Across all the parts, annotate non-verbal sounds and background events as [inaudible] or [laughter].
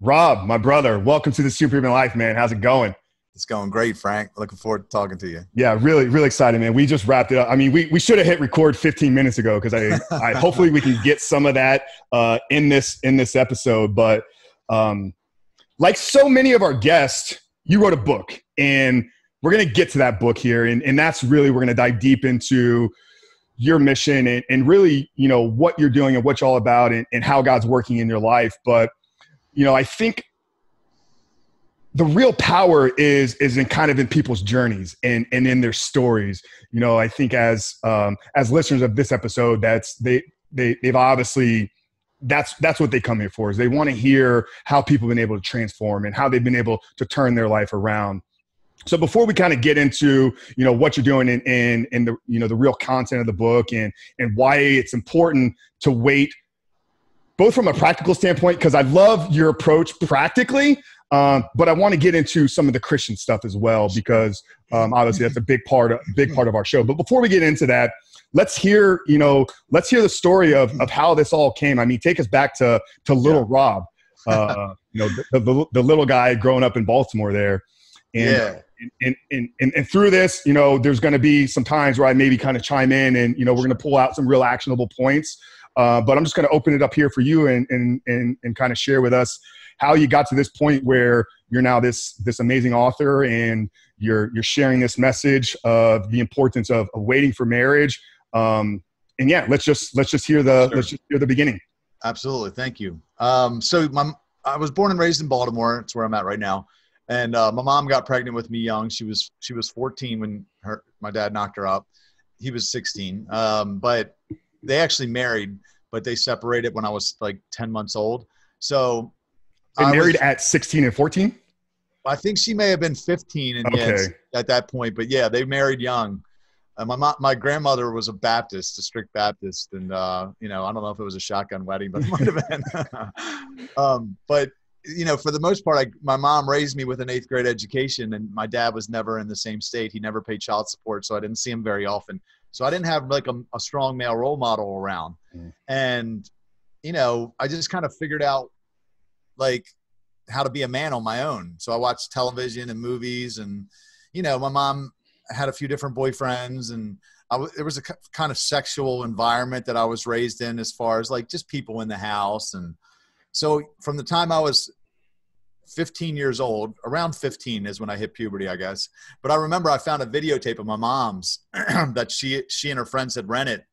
Rob, my brother, welcome to the Superhuman Life, man. How's it going? It's going great, Frank. Looking forward to talking to you. Yeah, really, really excited, man. We just wrapped it up. I mean, we, we should have hit record 15 minutes ago because I, I [laughs] hopefully we can get some of that uh, in this in this episode. But um, like so many of our guests, you wrote a book, and we're gonna get to that book here, and, and that's really we're gonna dive deep into your mission and, and really, you know, what you're doing and what you're all about and, and how God's working in your life. But you know, I think the real power is is in kind of in people's journeys and and in their stories. You know i think as um as listeners of this episode that's they they they've obviously that's that's what they come here for is they want to hear how people have been able to transform and how they've been able to turn their life around. So before we kind of get into you know what you're doing in, in in the you know the real content of the book and and why it's important to wait both from a practical standpoint because i love your approach practically um, but I want to get into some of the Christian stuff as well because um, obviously that's a big part of big part of our show. But before we get into that, let's hear you know let's hear the story of of how this all came. I mean, take us back to to little yeah. Rob, uh, [laughs] you know, the, the, the, little guy growing up in Baltimore there, and. Yeah. And, and, and, and through this, you know, there's going to be some times where I maybe kind of chime in and, you know, we're going to pull out some real actionable points. Uh, but I'm just going to open it up here for you and, and, and, and kind of share with us how you got to this point where you're now this this amazing author and you're you're sharing this message of the importance of, of waiting for marriage. Um, and yeah, let's just let's just hear the sure. let's just hear the beginning. Absolutely, thank you. Um, so my I was born and raised in Baltimore. It's where I'm at right now. And uh, my mom got pregnant with me young. She was she was 14 when her my dad knocked her up. He was 16. Um, but they actually married, but they separated when I was like 10 months old. So I married was, at 16 and 14? I think she may have been 15 and okay. yes, at that point. But yeah, they married young. Uh, my mom, my grandmother was a Baptist, a strict Baptist, and uh, you know I don't know if it was a shotgun wedding, but it might have been. [laughs] um, but you know, for the most part, I, my mom raised me with an eighth grade education, and my dad was never in the same state. He never paid child support, so I didn't see him very often. So I didn't have like a, a strong male role model around, mm. and you know, I just kind of figured out like how to be a man on my own. So I watched television and movies, and you know, my mom had a few different boyfriends, and I w- there was a kind of sexual environment that I was raised in, as far as like just people in the house, and so from the time I was 15 years old, around 15 is when I hit puberty, I guess. But I remember I found a videotape of my mom's [clears throat] that she she and her friends had rented,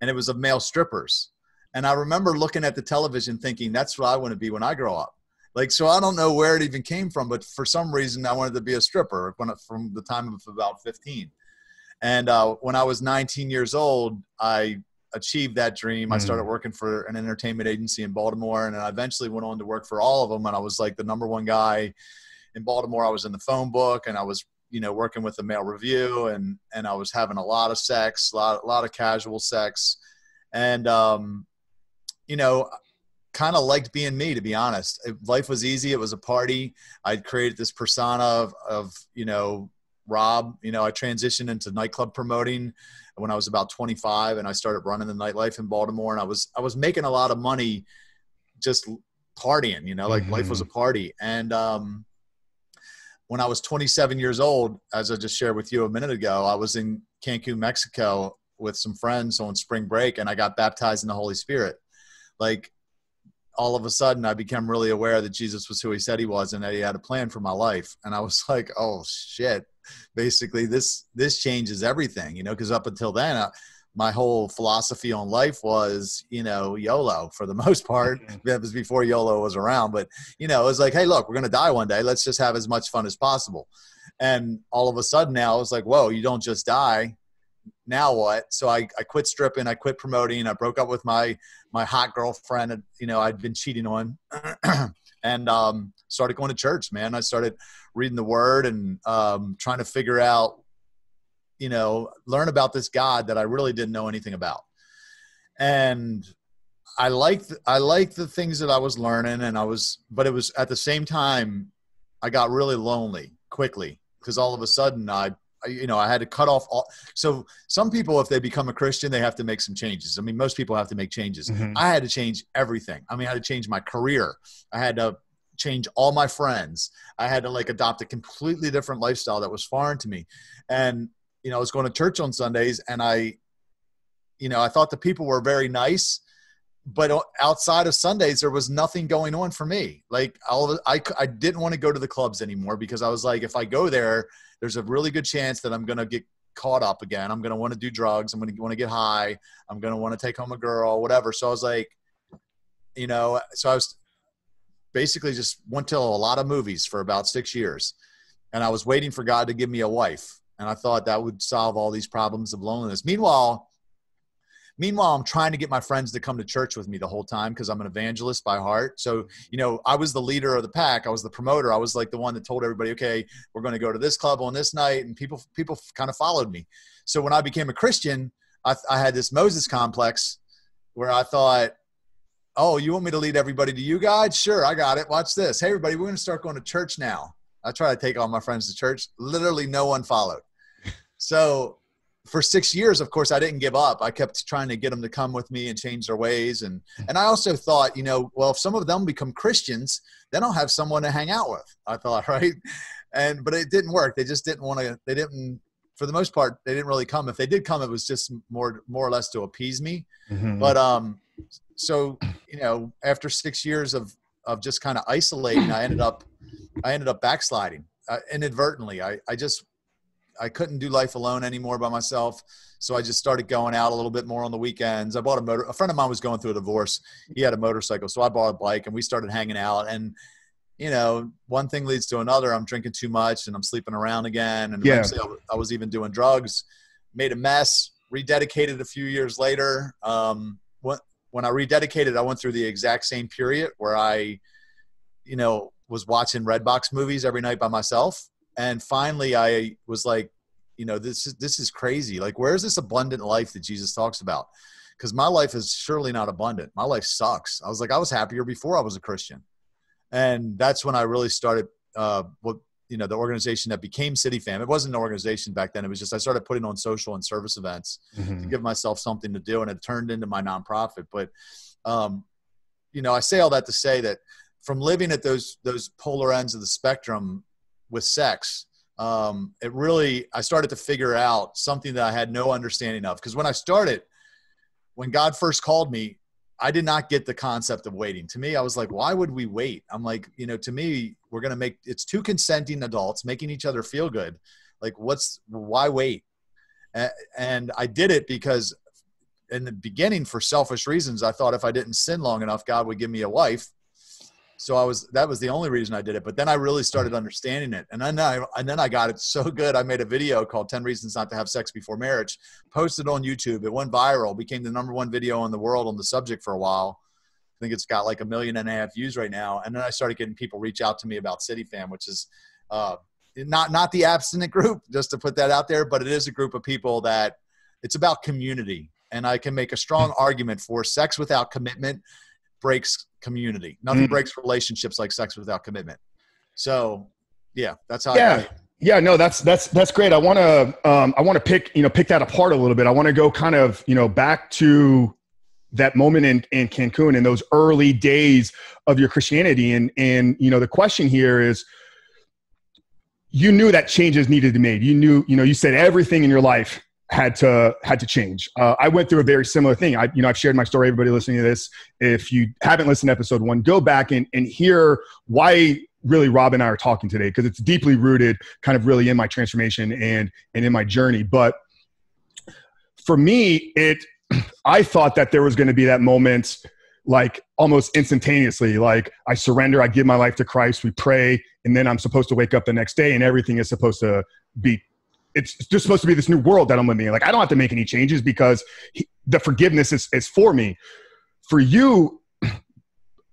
and it was of male strippers. And I remember looking at the television thinking, that's what I want to be when I grow up. Like, so I don't know where it even came from, but for some reason I wanted to be a stripper when, from the time of about 15. And uh, when I was 19 years old, I achieved that dream. Mm. I started working for an entertainment agency in Baltimore, and I eventually went on to work for all of them. And I was like the number one guy in Baltimore. I was in the phone book, and I was, you know, working with the Male Revue, and and I was having a lot of sex, a lot, a lot of casual sex, and um, you know, kind of liked being me, to be honest. Life was easy. It was a party. I'd created this persona of, of, you know, Rob. You know, I transitioned into nightclub promoting when I was about 25, and I started running the nightlife in Baltimore. And I was I was making a lot of money just partying. You know, like mm-hmm. life was a mm-hmm. party. And um, when I was 27 years old, as I just shared with you a minute ago, I was in Cancun, Mexico, with some friends on spring break, and I got baptized in the Holy Spirit like all of a sudden I became really aware that Jesus was who he said he was and that he had a plan for my life. And I was [laughs] like, oh shit, basically this, this changes everything, you know, cause up until then, I, uh, my whole philosophy on life was, you know, YOLO for the [laughs] most part. [laughs] That was before YOLO was around, but you know, it was like, hey, look, we're gonna die one day. Let's just have as much fun as possible. And all of a sudden now it's like, whoa, you don't just die now what? So I, I quit stripping, I quit promoting, I broke up with my my hot girlfriend, you know, I'd been cheating on, [clears throat] and um, started going to church. Man, I started reading the Word and um, trying to figure out, you know, learn about this God that I really didn't know anything about, and I liked I liked the things that I was learning, and I was, but it was at the same time, I got really lonely quickly because all of a sudden I you know, I had to cut off all. So some people, if they become a Christian, they have to make some changes. I mean, most people have to make changes. Mm-hmm. I had to change everything. I mean, I had to change my career. I had to change all my friends. I had to like adopt a completely different lifestyle that was foreign to me. And, you know, I was going to church on Sundays and I, you know, I thought the people were very nice, but outside of Sundays, there was nothing going on for me. Like all I, I didn't want to go to the clubs anymore because I was like, if I go there, there's a really good chance that I'm going to get caught up again. I'm going to want to do drugs. I'm going to want to get high. I'm going to want to take home a girl, whatever. So I was like, you know, so I was basically just went to a lot of movies for about six years. And I was waiting for God to give me a wife. And I thought that would solve all these problems of loneliness. Meanwhile, meanwhile, I'm trying to get my friends to come to church with me the whole time because I'm an evangelist by heart. So, you know, I was the leader of the pack. I was the promoter. I was like the one that told everybody, okay, we're going to go to this club on this night. And people, people kind of followed me. So when I became a Christian, I, I had this Moses complex where I thought, Oh, you want me to lead everybody to you guys? Sure, I got it. Watch this. Hey, everybody, we're going to start going to church now. I try to take all my friends to church. Literally, no one followed. So, for six years, of course, I didn't give up. I kept trying to get them to come with me and change their ways. And and I also thought, you know, well, if some of them become Christians, then I'll have someone to hang out with. I thought, [laughs] right? And but it didn't work. They just didn't want to. They didn't. For the most part, they didn't really come. If they did come, it was just more more or less to appease me. Mm-hmm. But um, so you know after six years of of just kind of isolating i ended up i ended up backsliding uh, inadvertently i i just i couldn't do life alone anymore by myself so i just started going out a little bit more on the weekends. I bought a motor a friend of mine was going through a divorce. He had a motorcycle so i bought a bike and we started hanging out. And you know one thing leads to another. I'm drinking too much and i'm sleeping around again. And yeah. i was even doing drugs. Made a mess rededicated a few years later. Um, when I rededicated, I went through the exact same period where I, you know, was watching Redbox movies every night by myself. And finally, I was like, you know, this is this is crazy. Like, where's this abundant life that Jesus talks about? Because my life is surely not abundant. My life sucks. I was like, I was happier before I was a Christian, and that's when I really started uh, what you know the organization that became CityFam. It wasn't an organization back then. It was just I started putting on social and service events mm-hmm. to give myself something to do, and it turned into my nonprofit. But um, you know, I say all that to say that from living at those those polar ends of the spectrum with sex, um, it really I started to figure out something that I had no understanding of. Because when I started, when God first called me, I did not get the concept of waiting. To me, I was like, why would we wait? I'm like, you know, to me, we're going to make it's two consenting adults making each other feel good. Like, what's why wait? And I did it because in the beginning, for selfish reasons, I thought if I didn't sin long enough, God would give me a wife so I was that was the only reason I did it. But then I really started understanding it, and then I and then I got it so good. I made a video called 10 Reasons Not to Have Sex Before Marriage, posted on YouTube. It went viral, became the number one video in the world on the subject for a while. I think it's got like a million and a half views right now. And then I started getting people reach out to me about CityFam, which is uh, not not the abstinent group, just to put that out there, but it is a group of people that it's about community. And I can make a strong argument for sex without commitment breaks community. Nothing mm. breaks relationships like sex without commitment. So, yeah, that's how. Yeah. Yeah, no, that's that's that's great. I want to um, I want to pick you know pick that apart a little bit. I want to go kind of you know back to that moment in, in Cancun in those early days of your Christianity, and and you know the question here is, you knew that changes needed to be made. You knew you know you said everything in your life had to had to change. Uh, I went through a very similar thing. I you know I've shared my story. Everybody listening to this, if you haven't listened to episode one, go back and and hear why really Rob and I are talking today because it's deeply rooted, kind of really in my transformation and and in my journey. But for me, it [clears throat] I thought that there was going to be that moment like almost instantaneously like i surrender i give my life to christ we pray and then i'm supposed to wake up the next day and everything is supposed to be it's just supposed to be this new world that I'm living in. Like I don't have to make any changes because he, the forgiveness is, is for me. For you,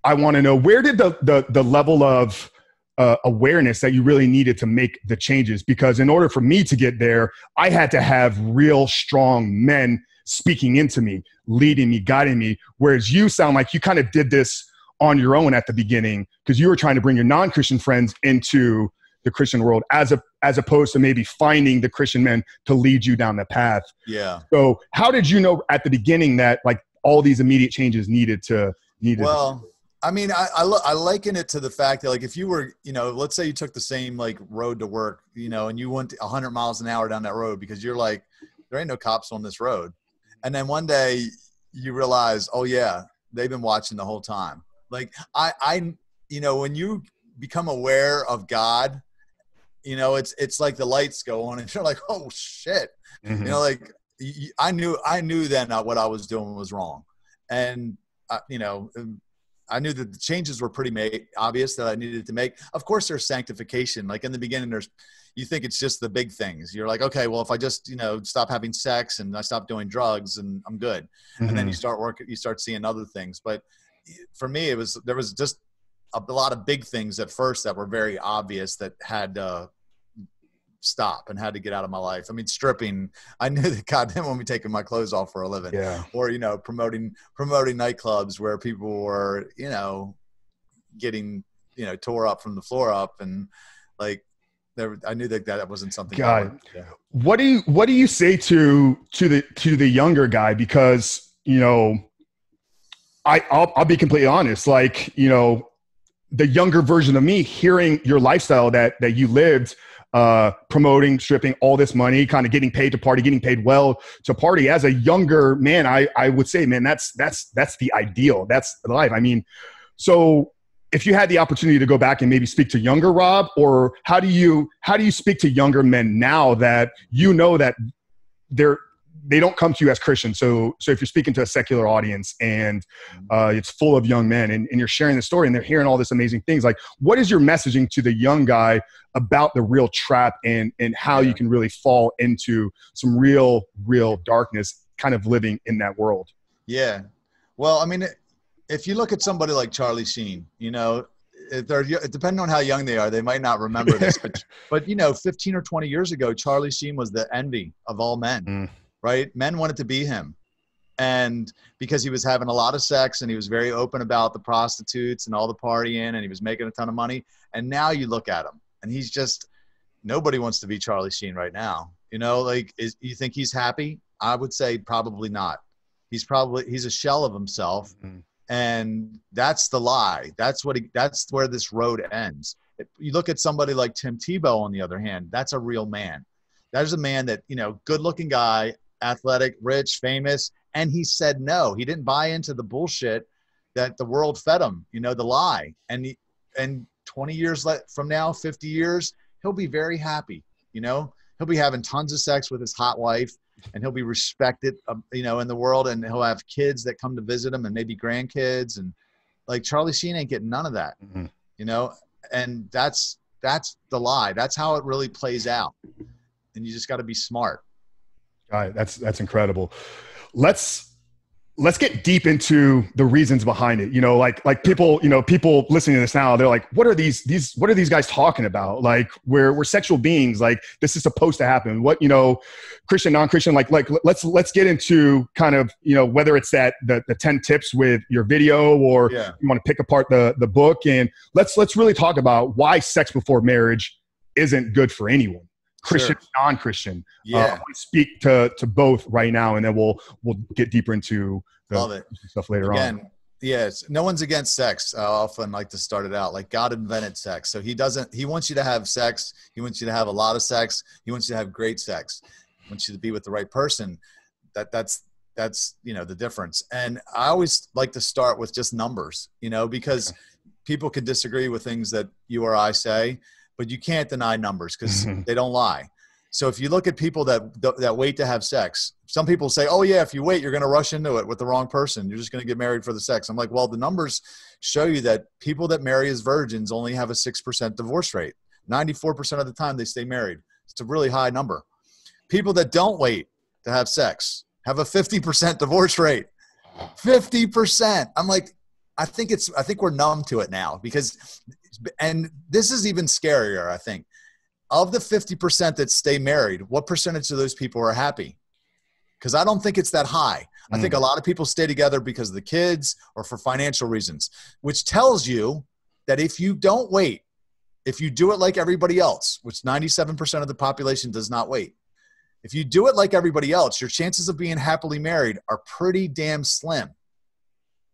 I want to know where did the the the level of uh, awareness that you really needed to make the changes? Because in order for me to get there, I had to have real strong men speaking into me, leading me, guiding me. Whereas you sound like you kind of did this on your own at the beginning because you were trying to bring your non-Christian friends into the Christian world as a as opposed to maybe finding the Christian men to lead you down the path. Yeah. So how did you know at the beginning that like all these immediate changes needed to needed? Well, I mean, I, I, I, liken it to the fact that like if you were, you know, let's say you took the same like road to work, you know, and you went 100 miles an hour down that road because you're like, there ain't no cops on this road, and then one day you realize, oh yeah, they've been watching the whole time. Like I, I, you know, when you become aware of God, you know, it's it's like the lights go on and [laughs] you're like, oh shit, mm-hmm. you know, like I knew I knew then what I was doing was wrong, and uh, you know um, I knew that the changes were pretty ma- obvious that I needed to make. Of course, there's sanctification. Like in the beginning, there's you think it's just the big things. You're like, okay, well, if I just you know stop having sex and I stop doing drugs, and I'm good. Mm-hmm. And then you mm-hmm. start working, you start seeing other things. But for me, it was there was just a, lot of big things at first that were very obvious that had uh, stop and had to get out of my life. I mean, stripping, I knew that God didn't want me taking my clothes off for a living. Yeah. Or, you know, promoting promoting nightclubs where people were, you know, getting, you know, tore up from the floor up and like there I knew that that wasn't something God. Yeah. What do you what do you say to to the to the younger guy because, you know, I I'll, I'll be completely honest, like, you know, the younger version of me hearing your lifestyle that that you lived uh, promoting, stripping, all this money, kind of getting paid to party, getting paid well to party. As a younger man, I I would say, man, that's that's that's the ideal. That's the life. I mean, so if you had the opportunity to go back and maybe speak to younger Rob, or how do you how do you speak to younger men now that you know that they're they don't come to you as Christians. So, so if you're speaking to a secular audience and mm-hmm. uh, it's full of young men and, and you're sharing the story and they're hearing all this amazing things, like what is your messaging to the young guy about the real trap and, and how yeah. you can really fall into some real, real darkness kind of living in that world? Yeah. Well, I mean, if you look at somebody like Charlie Sheen, you know, if they're depending on how young they are, they might not remember this, [laughs] but but you know, 15 or 20 years ago, Charlie Sheen was the envy of all men. Mm right? Men wanted to be him. And because he was having a lot of sex and he was very open about the prostitutes and all the partying and he was making a ton of money. And now you look at him and he's just nobody wants to be Charlie Sheen right now. You know, like is you think he's happy? I would say probably not. He's probably he's a shell of himself. Mm-hmm. And that's the lie. That's what he, that's where this road ends. If you look at somebody like Tim Tebow, on the other hand, that's a real man. That is a man that, you know, good looking guy, athletic, rich, famous, and he said no. He didn't buy into the bullshit that the world fed him, you know, the lie. And he, and 20 years let from now, 50 years, he'll be very happy, you know. He'll be having tons of sex with his hot wife and he'll be respected, um, you know, in the world and he'll have kids that come to visit him and maybe grandkids and like Charlie Sheen ain't getting none of that. Mm-hmm. You know, and that's that's the lie. That's how it really plays out. And you just got to be smart. Right, that's that's incredible. Let's let's get deep into the reasons behind it. You know, like like people, you know, people listening to this now, they're like, what are these these what are these guys talking about? Like we're we're sexual beings. Like this is supposed to happen. What you know, Christian, non-Christian. Like like let's let's get into kind of you know whether it's that the the ten tips with your video or yeah. you want to pick apart the the book and let's let's really talk about why sex before marriage isn't good for anyone. Christian, sure. non-Christian. Uh, yeah, uh, speak to to both right now, and then we'll we'll get deeper into the stuff later Again, on. Yes, no one's against sex. I often like to start it out like God invented sex, so He doesn't. He wants you to have sex. He wants you to have a lot of sex. He wants you to have great sex. He wants you to be with the right person. That that's that's you know the difference. And I always like to start with just numbers, you know, because people can disagree with things that you or I say but you can't deny numbers because [laughs] they don't lie. So if you look at people that that wait to have sex, some people say, "Oh yeah, if you wait, you're going to rush into it with the wrong person. You're just going to get married for the sex." I'm like, "Well, the numbers show you that people that marry as virgins only have a 6% divorce rate. 94% of the time they stay married. It's a really high number. People that don't wait to have sex have a 50% divorce rate. 50%. I'm like, I think it's I think we're numb to it now because and this is even scarier, I think. Of the 50% that stay married, what percentage of those people are happy? Because I don't think it's that high. I mm. think a lot of people stay together because of the kids or for financial reasons, which tells you that if you don't wait, if you do it like everybody else, which 97% of the population does not wait, if you do it like everybody else, your chances of being happily married are pretty damn slim.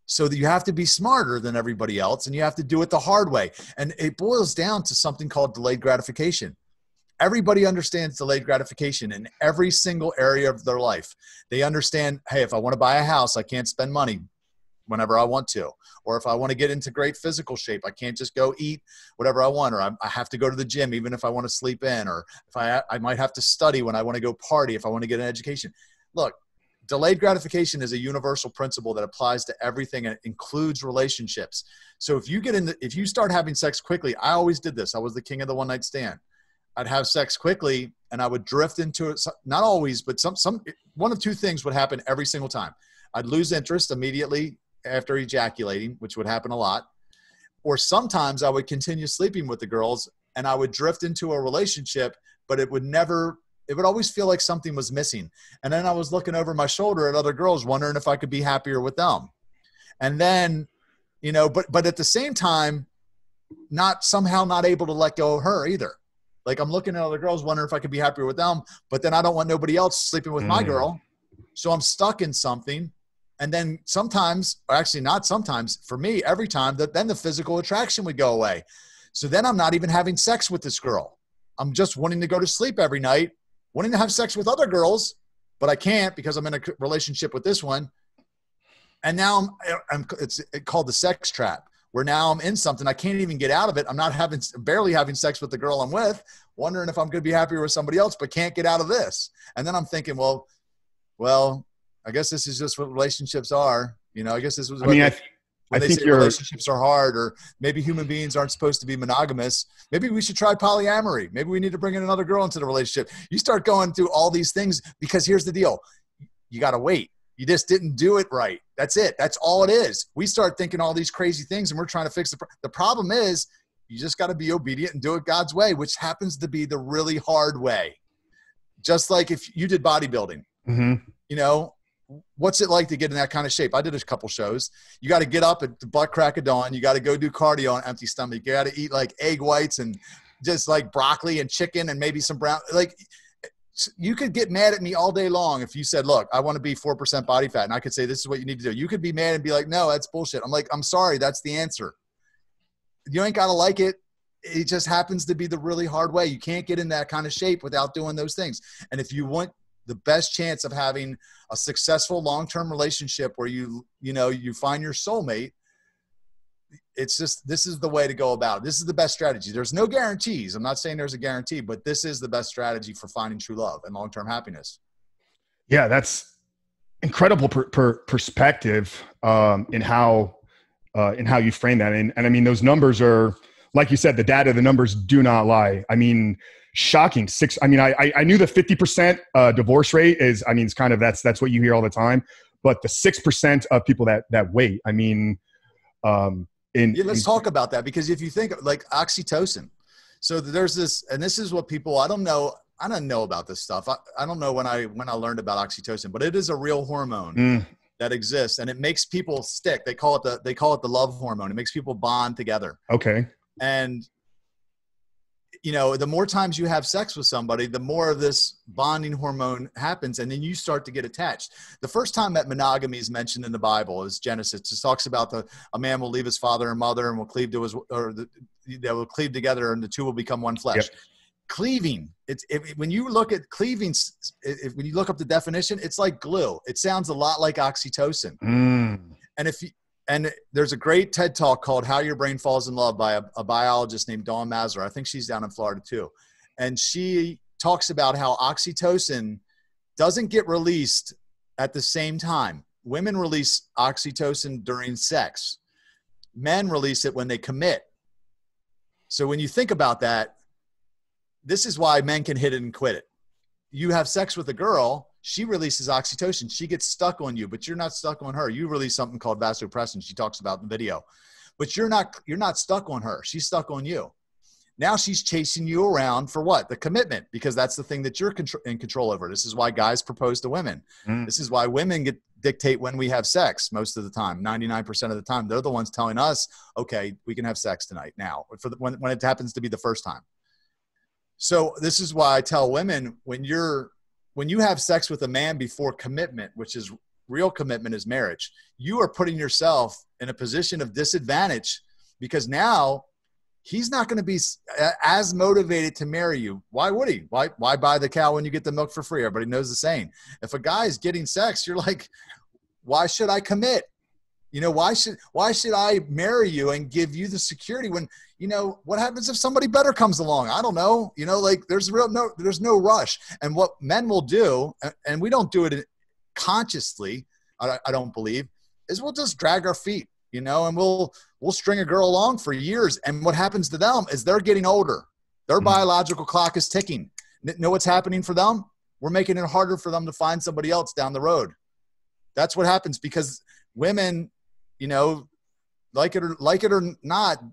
So that you have to be smarter than everybody else and you have to do it the hard way. And it boils down to something called delayed gratification. Everybody understands delayed gratification in every single area of their life. They understand hey if i want to buy a house i can't spend money whenever i want to. Or if i want to get into great physical shape i can't just go eat whatever i want or i, have to go to the gym even if i want to sleep in or if i i might have to study when i want to go party if i want to get an education. Look delayed gratification is a universal principle that applies to everything and includes relationships. So if you get in, the, if you start having sex quickly, I always did this. I was the king of the one night stand. I'd have sex quickly and I would drift into it. Not always, but some, some, one of two things would happen every single time. I'd lose interest immediately after ejaculating, which would happen a lot. Or sometimes I would continue sleeping with the girls and I would drift into a relationship, but it would never it would always feel like something was missing. And then I was looking over my shoulder at other girls, wondering if I could be happier with them. And then, you know, but but at the same time, not somehow not able to let go of her either. Like I'm looking at other girls, wondering if I could be happier with them, but then I don't want nobody else sleeping with mm. my girl. So I'm stuck in something. And then sometimes, or actually not sometimes, for me, every time that then the physical attraction would go away. So then I'm not even having sex with this girl. I'm just wanting to go to sleep every night wanting to have sex with other girls, but I can't because I'm in a relationship with this one. And now I'm, I'm it's called the sex trap, where now I'm in something I can't even get out of it. I'm not having barely having sex with the girl I'm with, wondering if I'm going to be happier with somebody else, but can't get out of this. And then I'm thinking, well, well, I guess this is just what relationships are. You know, I guess this was. I mean, I, when I they say relationships are hard, or maybe human beings aren't supposed to be monogamous. Maybe we should try polyamory. Maybe we need to bring in another girl into the relationship. You start going through all these things because here's the deal: you got to wait. You just didn't do it right. That's it. That's all it is. We start thinking all these crazy things, and we're trying to fix the. The problem is, you just got to be obedient and do it God's way, which happens to be the really hard way. Just like if you did bodybuilding, mm-hmm. you know, what's it like to get in that kind of shape? I did a couple shows. You got to get up at the butt crack of dawn. You got to go do cardio on empty stomach. You got to eat like egg whites and just like broccoli and chicken and maybe some brown. Like you could get mad at me all day long if you said, "Look, I want to be four percent body fat," and I could say, "This is what you need to do." You could be mad and be like, "No, that's bullshit." I'm like, "I'm sorry, that's the answer." You ain't got to like it. It just happens to be the really hard way. You can't get in that kind of shape without doing those things. And if you want the best chance of having a successful long-term relationship where you you know you find your soulmate it's just this is the way to go about it. this is the best strategy. There's no guarantees. I'm not saying there's a guarantee but this is the best strategy for finding true love and long-term happiness. Yeah that's incredible per, per perspective um, in how uh, in how you frame that. And, and i mean those numbers are like you said the data the numbers do not lie. I mean shocking. Six i mean i i knew the 50% uh, divorce rate is i mean it's kind of that's that's what you hear all the time but the 6% of people that that wait i mean um in, yeah, let's in, talk about that because if you think like oxytocin so there's this and this is what people i don't know i don't know about this stuff. I, I don't know when i when i learned about oxytocin but it is a real hormone mm. that exists and it makes people stick. They call it the they call it the love hormone. It makes people bond together. Okay. And you know, the more times you have sex with somebody, the more of this bonding hormone happens, and then you start to get attached. The first time that monogamy is mentioned in the Bible is Genesis. It talks about the a man will leave his father and mother and will cleave to his or the, they will cleave together, and the two will become one flesh. Yep. Cleaving. It's if, when you look at cleaving. If, when you look up the definition, it's like glue. It sounds a lot like oxytocin. Mm. And if you, and there's a great TED talk called How Your Brain Falls in Love by a, a, biologist named Dawn Maslar. I think she's down in Florida too. And she talks about how oxytocin doesn't get released at the same time. Women release oxytocin during sex, men release it when they commit. So when you think about that, this is why men can hit it and quit it. You have sex with a girl, she releases oxytocin. She gets stuck on you, but you're not stuck on her. You release something called vasopressin. She talks about in the video, but you're not you're not stuck on her. She's stuck on you. Now she's chasing you around for what? The commitment, because that's the thing that you're in control over. This is why guys propose to women. Mm. This is why women get dictate when we have sex most of the time. 99% of the time, they're the ones telling us, okay, we can have sex tonight now for the, when, when it happens to be the first time. So this is why I tell women when you're when you have sex with a man before commitment, which is real commitment is marriage. You are putting yourself in a position of disadvantage because now he's not going to be as motivated to marry you. Why would he? Why why buy the cow when you get the milk for free? Everybody knows the saying. If a guy is getting sex, you're like, why should I commit? You know, why should why should I marry you and give you the security when you know what happens if somebody better comes along? I don't know. You know, like there's real no there's no rush. And what men will do, and we don't do it consciously, I, I don't believe, is we'll just drag our feet you know, and we'll we'll string a girl along for years. And what happens to them is they're getting older. Their mm-hmm. biological clock is ticking. Know what's happening for them? We're making it harder for them to find somebody else down the road. That's what happens because women, you know, like it or like it or not,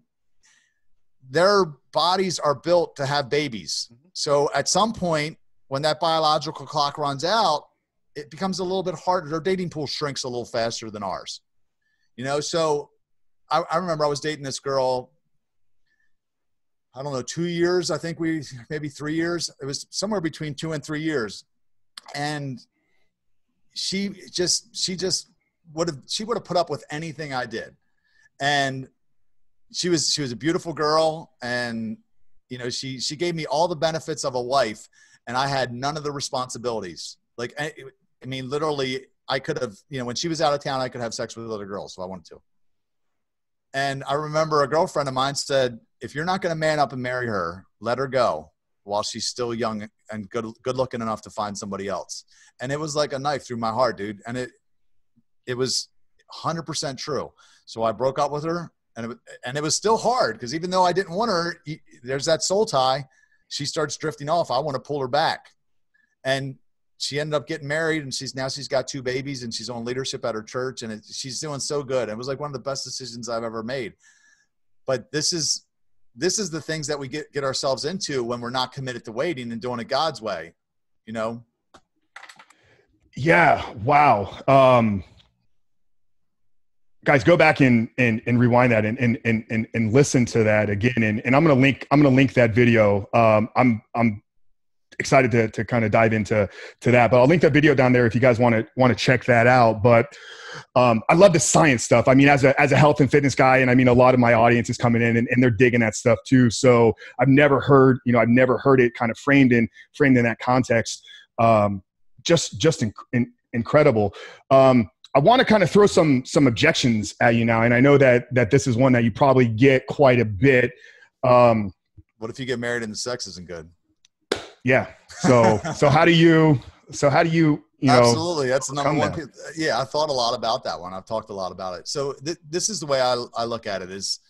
their bodies are built to have babies. Mm-hmm. So at some point, when that biological clock runs out, it becomes a little bit harder. Their dating pool shrinks a little faster than ours. You know, so I, I remember I was dating this girl. I don't know, two years. I think we maybe three years. It was somewhere between two and three years, and she just she just would have she would have put up with anything I did, and she was she was a beautiful girl, and you know she she gave me all the benefits of a wife, and I had none of the responsibilities. Like I, I mean, literally I could have, you know, when she was out of town, I could have sex with other girls if I wanted to. And I remember a girlfriend of mine said, if you're not going to man up and marry her, let her go while she's still young and good, good looking enough to find somebody else. And it was like a knife through my heart, dude. And it, it was 100% true. So I broke up with her and it, and it was still hard because even though I didn't want her, there's that soul tie. She starts drifting off. I want to pull her back. And she ended up getting married and she's now she's got two babies and she's on leadership at her church and it, she's doing so good. It was like one of the best decisions I've ever made. But this is this is the things that we get get ourselves into when we're not committed to waiting and doing it God's way, you know. Yeah. Wow. Um, guys, go back and and, and rewind that and, and and and listen to that again. And, and I'm gonna link I'm gonna link that video. Um, I'm I'm excited to, to kind of dive into to that. But I'll link that video down there if you guys want to want to check that out. But um, I love the science stuff. I mean, as a as a health and fitness guy, and I mean, a lot of my audience is coming in and, and they're digging that stuff too. So I've never heard, you know, I've never heard it kind of framed in framed in that context. Um, just just in, in, incredible. Um, I want to kind of throw some some objections at you now, and I know that that this is one that you probably get quite a bit. Um, what if you get married and the sex isn't good? Yeah. So [laughs] so how do you so how do you you know absolutely. That's the number one yeah i thought a lot about that one. I've talked a lot about it. So th- this is the way I, I look at it is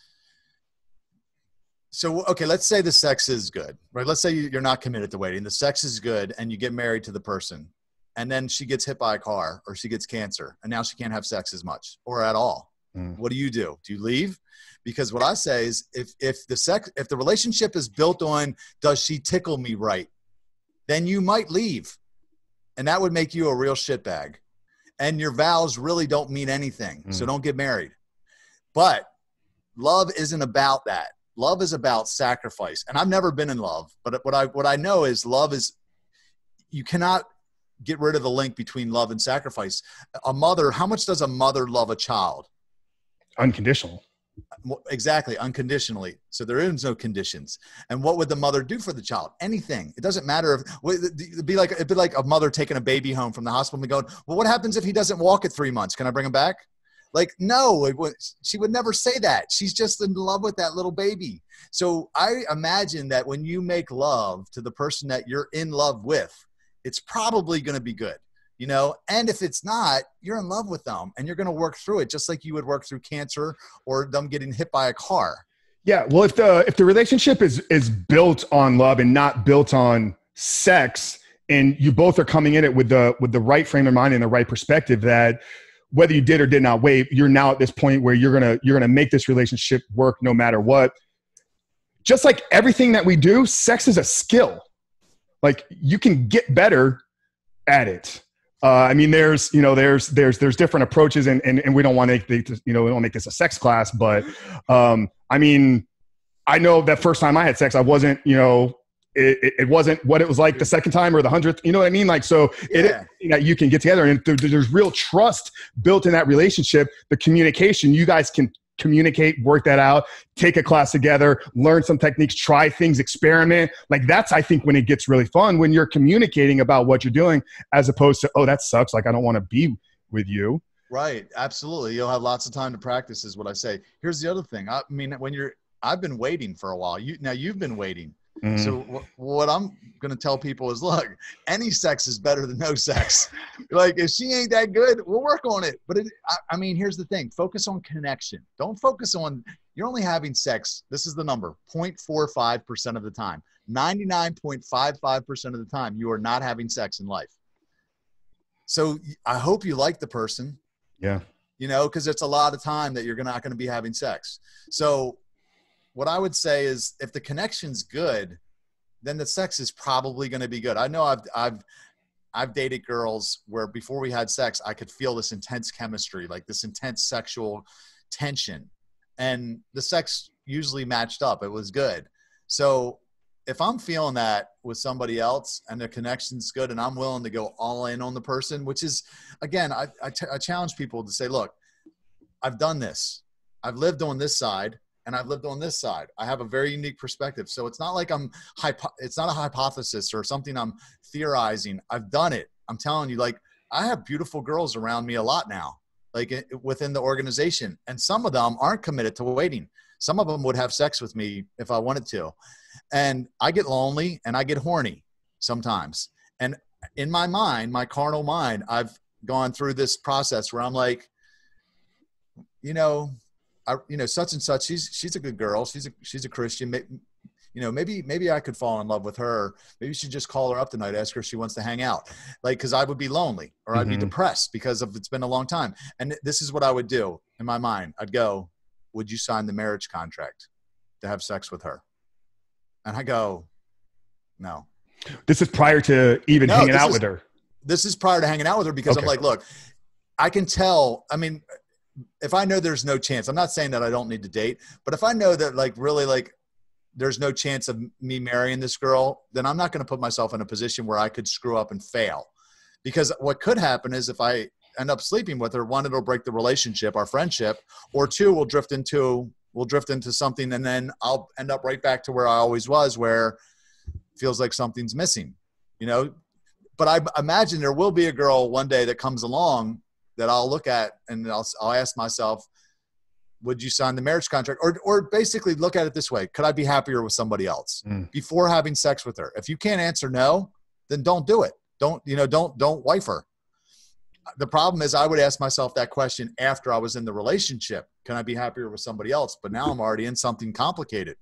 so okay let's say the sex is good right? Let's say you're not committed to waiting. The sex is good and you get married to the person and then she gets hit by a car or she gets cancer and now she can't have sex as much or at all mm. what do you do do you leave because what i say is if if the sex if the relationship is built on does she tickle me right then you might leave. And that would make you a real shitbag. And your vows really don't mean anything. Mm. So don't get married. But love isn't about that. Love is about sacrifice. And I've never been in love, but what I what I know is love is you cannot get rid of the link between love and sacrifice. A mother, how much does a mother love a child? Unconditional. Exactly unconditionally. So there is no conditions. And what would the mother do for the child? Anything. It doesn't matter if it'd be like it'd be like a mother taking a baby home from the hospital and going well what happens if he doesn't walk at three months? Can i bring him back? Like no would, she would never say that. She's just in love with that little baby. So i imagine that when you make love to the person that you're in love with it's probably going to be good you know? And if it's not you're in love with them and you're going to work through it just like you would work through cancer or them getting hit by a car. Yeah well if the if the relationship is is built on love and not built on sex and you both are coming in it with the with the right frame of mind and the right perspective that whether you did or did not wait you're now at this point where you're gonna you're gonna make this relationship work no matter what. Just like everything that we do sex is a skill like you can get better at it uh, I mean, there's you know, there's there's there's different approaches, and and, and we don't want to make the, you know we don't make this a sex class, but um, I mean, I know that first time I had sex, I wasn't you know it, it, wasn't what it was like the second time or the hundredth. You know what I mean? Like, so yeah. it, you, know, you can get together and there, there's real trust built in that relationship. The communication, you guys can communicate, work that out, take a class together, learn some techniques, try things, experiment. Like that's, I think, when it gets really fun when you're communicating about what you're doing as opposed to, oh, that sucks. Like, I don't want to be with you. Right. Absolutely. You'll have lots of time to practice, is what I say. Here's the other thing. I mean, when you're, I've been waiting for a while. You now you've been waiting. Mm. So w- what I'm going to tell people is, look, any sex is better than no sex. [laughs] like if she ain't that good, we'll work on it. But it, I, I, mean, here's the thing: focus on connection. Don't focus on you're only having sex. This is the number: 0.45 percent of the time. 99.55 percent of the time, you are not having sex in life. So I hope you like the person. Yeah. You know, because it's a lot of time that you're not going to be having sex. So what I would say is if the connection's good, then the sex is probably going to be good. I know I've I've I've dated girls where before we had sex, I could feel this intense chemistry, like this intense sexual tension, and the sex usually matched up. It was good. So if I'm feeling that with somebody else and the connection's good, and I'm willing to go all in on the person, which is again, I, I, I challenge people to say, look, I've done this. I've lived on this side and I've lived on this side. I have a very unique perspective. So it's not like I'm hypo- it's not a hypothesis or something I'm theorizing. I've done it. I'm telling you like I have beautiful girls around me a lot now, like eh, within the organization, and some of them aren't committed to waiting. Some of them would have sex with me if I wanted to. And I get lonely and I get horny sometimes. And in my mind, my carnal mind, I've gone through this process where I'm like, you know, I, you know, such and such. She's she's a good girl. She's a she's a Christian. Maybe, You know, maybe maybe I could fall in love with her. Maybe should just call her up tonight, ask her if she wants to hang out. Like, because I would be lonely or I'd mm-hmm. be depressed because of it's been a long time. And this is what I would do in my mind. I'd go, "Would you sign the marriage contract to have sex with her?" And I go, "No." This is prior to even no, hanging out is, with her. This is prior to hanging out with her because okay. I'm like, look, I can tell. I mean, if I know there's no chance, I'm not saying that I don't need to date, but if I know that like really like there's no chance of me marrying this girl, then I'm not going to put myself in a position where I could screw up and fail. Because what could happen is if I end up sleeping with her, one, it'll break the relationship, our friendship, or two, we'll drift into we'll drift into something and then I'll end up right back to where I always was, where feels like something's missing. You know, but I imagine there will be a girl one day that comes along that I'll look at and I'll, I'll ask myself, would you sign the marriage contract? Or, or basically look at it this way. Could I be happier with somebody else mm. before having sex with her? If you can't answer no, then don't do it. Don't, you know, don't, don't wife her. The problem is I would ask myself that question after I was in the relationship. Can I be happier with somebody else? But now I'm already in something complicated.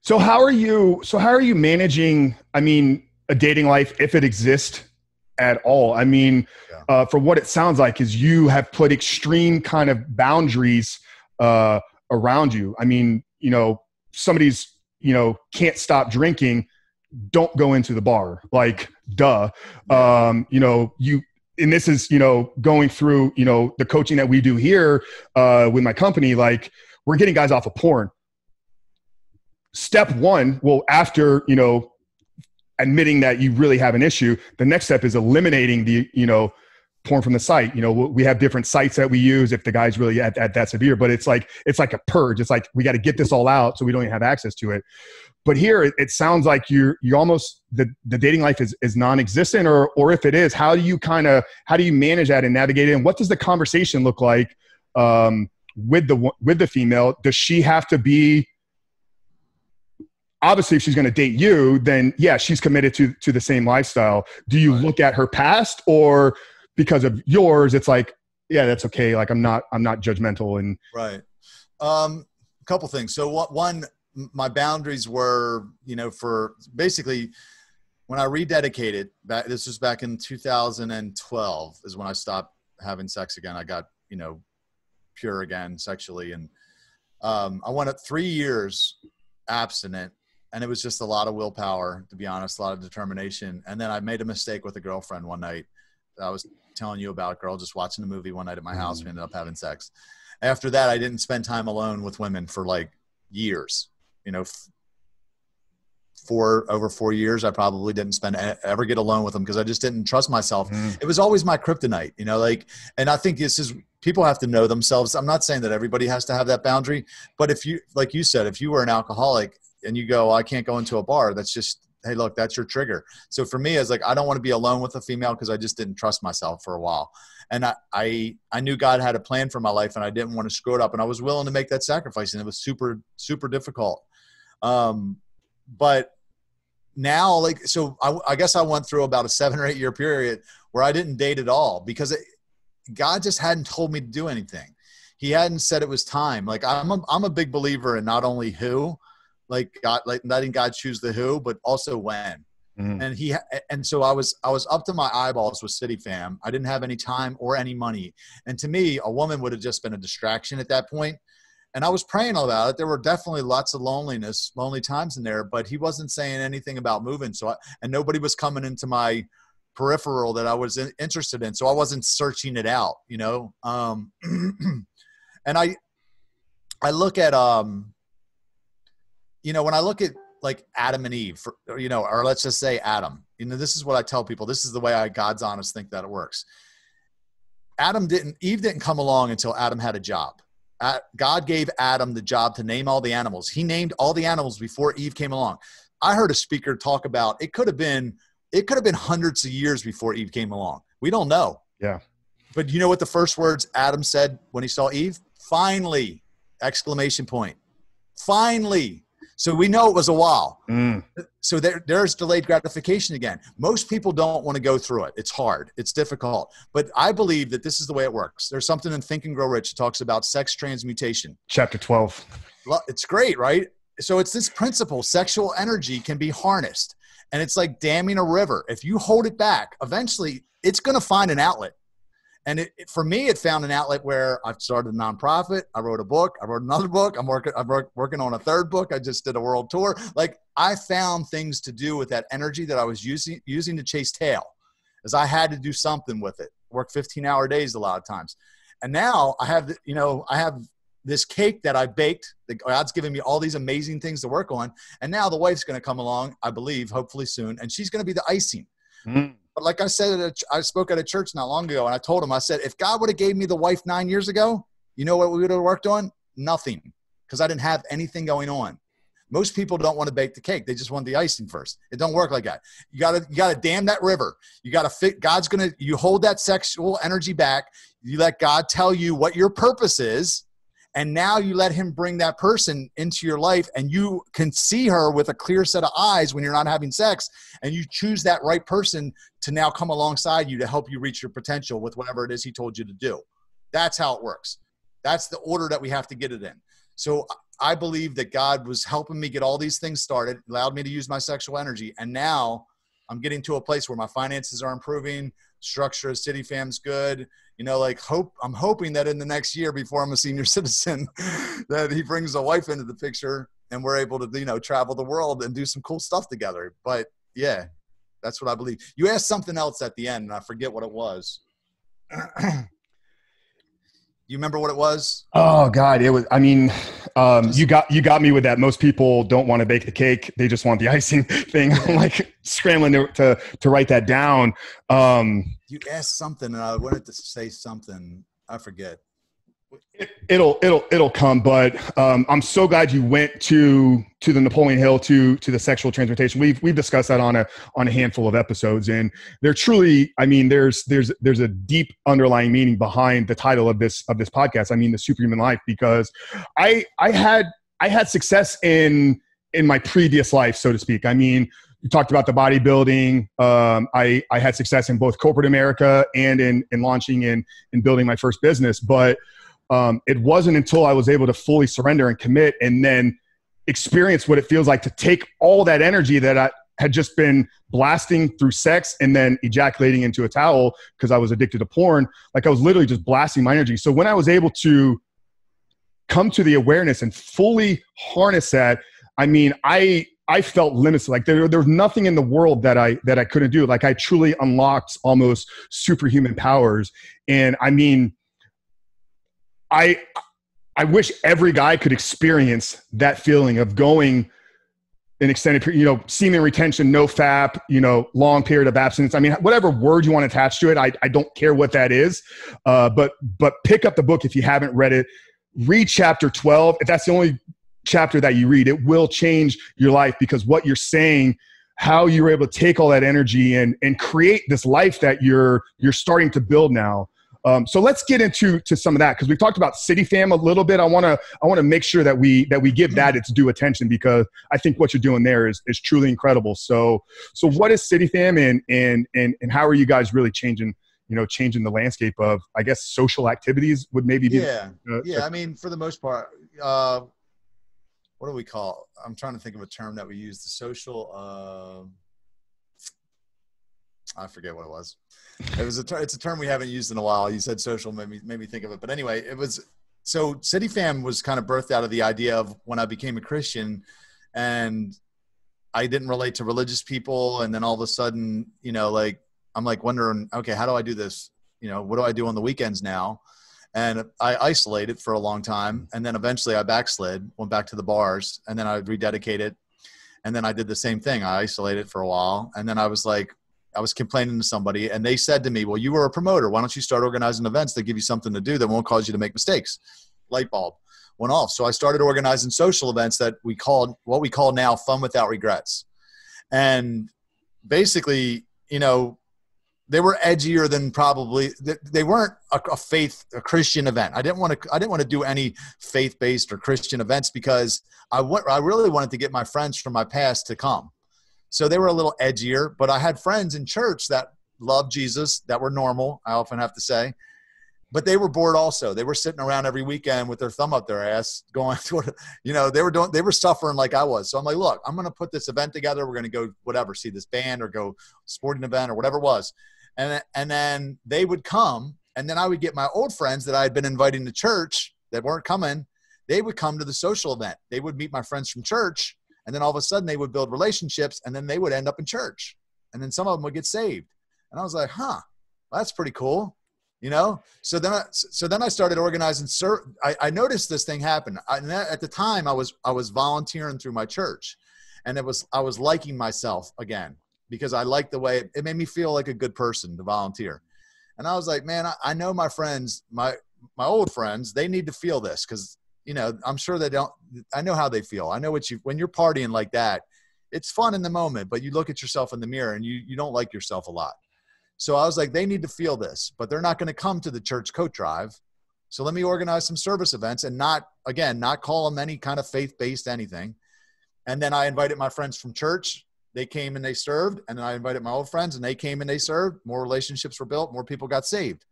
So how are you, so how are you managing, I mean, a dating life if it exists at all. I mean, yeah. uh, for what it sounds like, is you have put extreme kind of boundaries uh, around you. I mean, you know, somebody's you know can't stop drinking, don't go into the bar. Like, duh. Yeah. Um, you know, you and this is you know going through you know the coaching that we do here uh, with my company. Like, we're getting guys off of porn. Step one, well, after you know admitting that you really have an issue the next step is eliminating the you know porn from the site. You know we have different sites that we use if the guy's really at, at that severe but it's like it's like a purge. It's like we got to get this all out so we don't even have access to it. But here it, it sounds like you're you almost the, the dating life is, is non-existent or or if it is how do you kind of how do you manage that and navigate it? And what does the conversation look like um, with the with the female? Does she have to be obviously if she's going to date you then yeah she's committed to to the same lifestyle. Do you right. look at her past or because of yours it's like yeah that's okay like i'm not i'm not judgmental and right. Um a couple things. So one my boundaries were you know for basically when i rededicated back this was back in 2012 is when i stopped having sex again. I got you know pure again sexually and um, i went up three years abstinent and it was just a lot of willpower to be honest a lot of determination and then i made a mistake with a girlfriend one night i was telling you about girl just watching a movie one night at my house we mm. ended up having sex after that i didn't spend time alone with women for like years you know four over four years, I probably didn't spend ever get alone with them because I just didn't trust myself. Mm. It was always my kryptonite, you know. Like, and I think this is people have to know themselves. I'm not saying that everybody has to have that boundary, but if you, like you said, if you were an alcoholic and you go, I can't go into a bar, that's just hey, look, that's your trigger. So for me, it's like I don't want to be alone with a female because I just didn't trust myself for a while. And I, I I knew God had a plan for my life and I didn't want to screw it up. And I was willing to make that sacrifice. And it was super, super difficult. Um, but now like so I, I guess I went through about a seven or eight year period where I didn't date at all because it, God just hadn't told me to do anything. He hadn't said it was time. Like I'm a, I'm a big believer in not only who, like God, like letting God choose the who, but also when. Mm-hmm. And he and so I was I was up to my eyeballs with CityFam. I didn't have any time or any money, and to me, a woman would have just been a distraction at that point. And I was praying about it. There were definitely lots of loneliness, lonely times in there, but he wasn't saying anything about moving. So I, and nobody was coming into my peripheral that I was in, interested in. So I wasn't searching it out, you know. Um, [clears throat] and I I look at um you know, when I look at like Adam and Eve, for, you know, or let's just say Adam, you know, this is what I tell people. This is the way I, God's honest, think that it works. Adam didn't, Eve didn't come along until Adam had a job. God gave Adam the job to name all the animals. He named all the animals before Eve came along. I heard a speaker talk about it could have been it could have been hundreds of years before Eve came along. We don't know. Yeah. But you know what the first words Adam said when he saw Eve? Finally! Exclamation point. Finally. So we know it was a while. Mm. So there, there's delayed gratification again. Most people don't want to go through it. It's hard. It's difficult. But I believe that this is the way it works. There's something in Think and Grow Rich that talks about sex transmutation. Chapter 12. It's great, right? So it's this principle sexual energy can be harnessed. And it's like damming a river. If you hold it back, eventually it's going to find an outlet. And it, it, for me, it found an outlet where I've started a nonprofit. I wrote a book. I wrote another book. I'm working. I'm work, working on a third book. I just did a world tour. Like I found things to do with that energy that I was using using to chase tail, as I had to do something with it. Work 15 hour days a lot of times, and now I have you know I have this cake that I baked. God's given me all these amazing things to work on, and now the wife's going to come along. I believe, hopefully soon, and she's going to be the icing. Mm. But like I said, I spoke at a church not long ago, and I told him, I said, if God would have gave me the wife nine years ago, you know what we would have worked on? Nothing, because I didn't have anything going on. Most people don't want to bake the cake; they just want the icing first. It don't work like that. You gotta, you gotta dam that river. You gotta fit. God's gonna. You hold that sexual energy back. You let God tell you what your purpose is, and now you let him bring that person into your life and you can see her with a clear set of eyes when you're not having sex and you choose that right person to now come alongside you to help you reach your potential with whatever it is he told you to do. That's how it works. That's the order that we have to get it in. So i believe that god was helping me get all these things started allowed me to use my sexual energy and now i'm getting to a place where my finances are improving structure of CityFam's good you know like hope i'm hoping that in the next year before i'm a senior [laughs] citizen that he brings a wife into the picture and we're able to you know travel the world and do some cool stuff together. But yeah that's what i believe. You asked something else at the end and i forget what it was [clears throat] you remember what it was? Oh God, it was. I mean, um, you got you got me with that. Most people don't want to bake the cake; they just want the [laughs] icing thing. I'm like scrambling to, to, to write that down. Um, you asked something, and I wanted to say something. I forget. It, will it'll it'll come, but um, I'm so glad you went to to the Napoleon Hill to to the sexual transmutation. We've we've discussed that on a on a handful of episodes, and there truly, I mean, there's there's there's a deep underlying meaning behind the title of this of this podcast. I mean, the superhuman life, because I I had I had success in in my previous life, so to speak. I mean, you talked about the bodybuilding. Um, I I had success in both corporate America and in in launching and in building my first business, but um, it wasn't until I was able to fully surrender and commit and then experience what it feels like to take all that energy that I had just been blasting through sex and then ejaculating into a towel because I was addicted to porn. Like I was literally just blasting my energy. So when I was able to come to the awareness and fully harness that, I mean, I I felt limited. Like there, there was nothing in the world that I that I couldn't do. Like I truly unlocked almost superhuman powers. And I mean, I I wish every guy could experience that feeling of going an extended period, you know, semen retention, NoFap, you know, long period of abstinence. I mean, whatever word you want to attach to it, I, I don't care what that is. Uh, but but pick up the book if you haven't read it. Read chapter 12. If that's the only chapter that you read, it will change your life because what you're saying, how you're able to take all that energy and and create this life that you're you're starting to build now um, so let's get into to some of that because we've talked about CityFam a little bit. I want to I want to make sure that we that we give that its due attention because I think what you're doing there is is truly incredible. So so what is CityFam and and and and how are you guys really changing you know changing the landscape of I guess social activities would maybe be yeah uh, yeah I mean for the most part uh, what do we call I'm trying to think of a term that we use the social. Uh, I forget what it was. It was a ter- it's a term we haven't used in a while. You said social made me made me think of it. But anyway, it was so CityFam was kind of birthed out of the idea of when I became a Christian and I didn't relate to religious people and then all of a sudden, you know, like I'm like wondering, okay, how do I do this? You know, what do I do on the weekends now? And I isolated for a long time and then eventually I backslid, went back to the bars and then I rededicated and then I did the same thing. I isolated for a while and then I was like I was complaining to somebody and they said to me, Well, you were a promoter. Why don't you start organizing events that give you something to do that won't cause you to make mistakes? Light bulb went off. So I started organizing social events that we called what we call now fun without regrets. And basically, you know, they were edgier than probably they weren't a, faith a christian event i didn't want to i didn't want to do any faith-based or christian events because i went i really wanted to get my friends from my past to come so they were a little edgier, but I had friends in church that loved Jesus, that were normal, I often have to say. But they were bored also. They were sitting around every weekend with their thumb up their ass, [laughs] going to, you know, they were doing, they were suffering like I was. So I'm like, look, I'm going to put this event together. We're going to go, whatever, see this band or go sporting event or whatever it was. And, and then they would come, and then I would get my old friends that I had been inviting to church that weren't coming. They would come to the social event. They would meet my friends from church and then all of a sudden they would build relationships and then they would end up in church. And then some of them would get saved. And I was like, huh, well, that's pretty cool. You know, so then I, so then I started organizing. Sir, I, I noticed this thing happen. I, at the time, I was I was volunteering through my church, and it was I was liking myself again because I liked the way it, it made me feel like a good person to volunteer. And I was like, man, I, I know my friends, my my old friends, they need to feel this because you know, I'm sure they don't. I know how they feel. I know what you when you're partying like that. It's fun in the moment, but you look at yourself in the mirror and you you don't like yourself a lot. So I was like, they need to feel this, but they're not going to come to the church coat drive. So let me organize some service events and not again not call them any kind of faith based anything. And then I invited my friends from church. They came and they served, and then I invited my old friends and they came and they served. More relationships were built. More people got saved.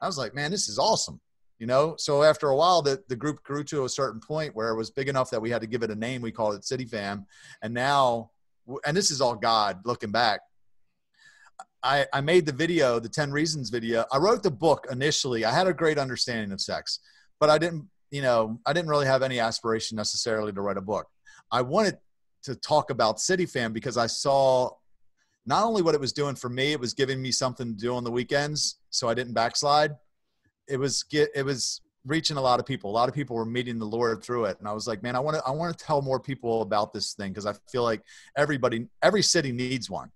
I was like, man, this is awesome you know? So after a while the, the group grew to a certain point where it was big enough that we had to give it a name. We called it CityFam. And now and this is all god looking back. I, I made the video the 10 reasons video. I wrote the book initially. I had a great understanding of sex but i didn't you know i didn't really have any aspiration necessarily to write a book. I wanted to talk about CityFam because i saw not only what it was doing for me it was giving me something to do on the weekends so i didn't backslide it was get it was reaching a lot of people. A lot of people were meeting the Lord through it, and I was like, man, I want to I want to tell more people about this thing because I feel like everybody, every city needs one.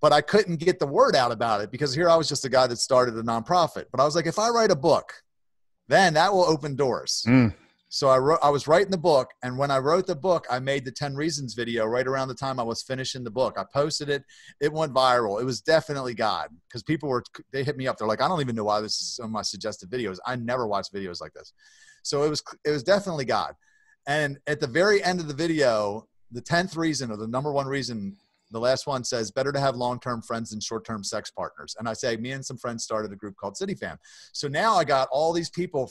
But I couldn't get the word out about it because here I was just a guy that started a nonprofit. But I was like, if I write a book, then that will open doors. Mm. So I wrote, I was writing the book, and when I wrote the book, I made the 10 reasons video right around the time I was finishing the book. I posted it, it went viral. It was definitely God because people were, they hit me up. They're like, I don't even know why this is on my suggested videos. I never watch videos like this. So it was, it was definitely God. And at the very end of the video, the 10th reason or the number one reason the last one says better to have long-term friends than short-term sex partners and i say me and some friends started a group called CityFam so now i got all these people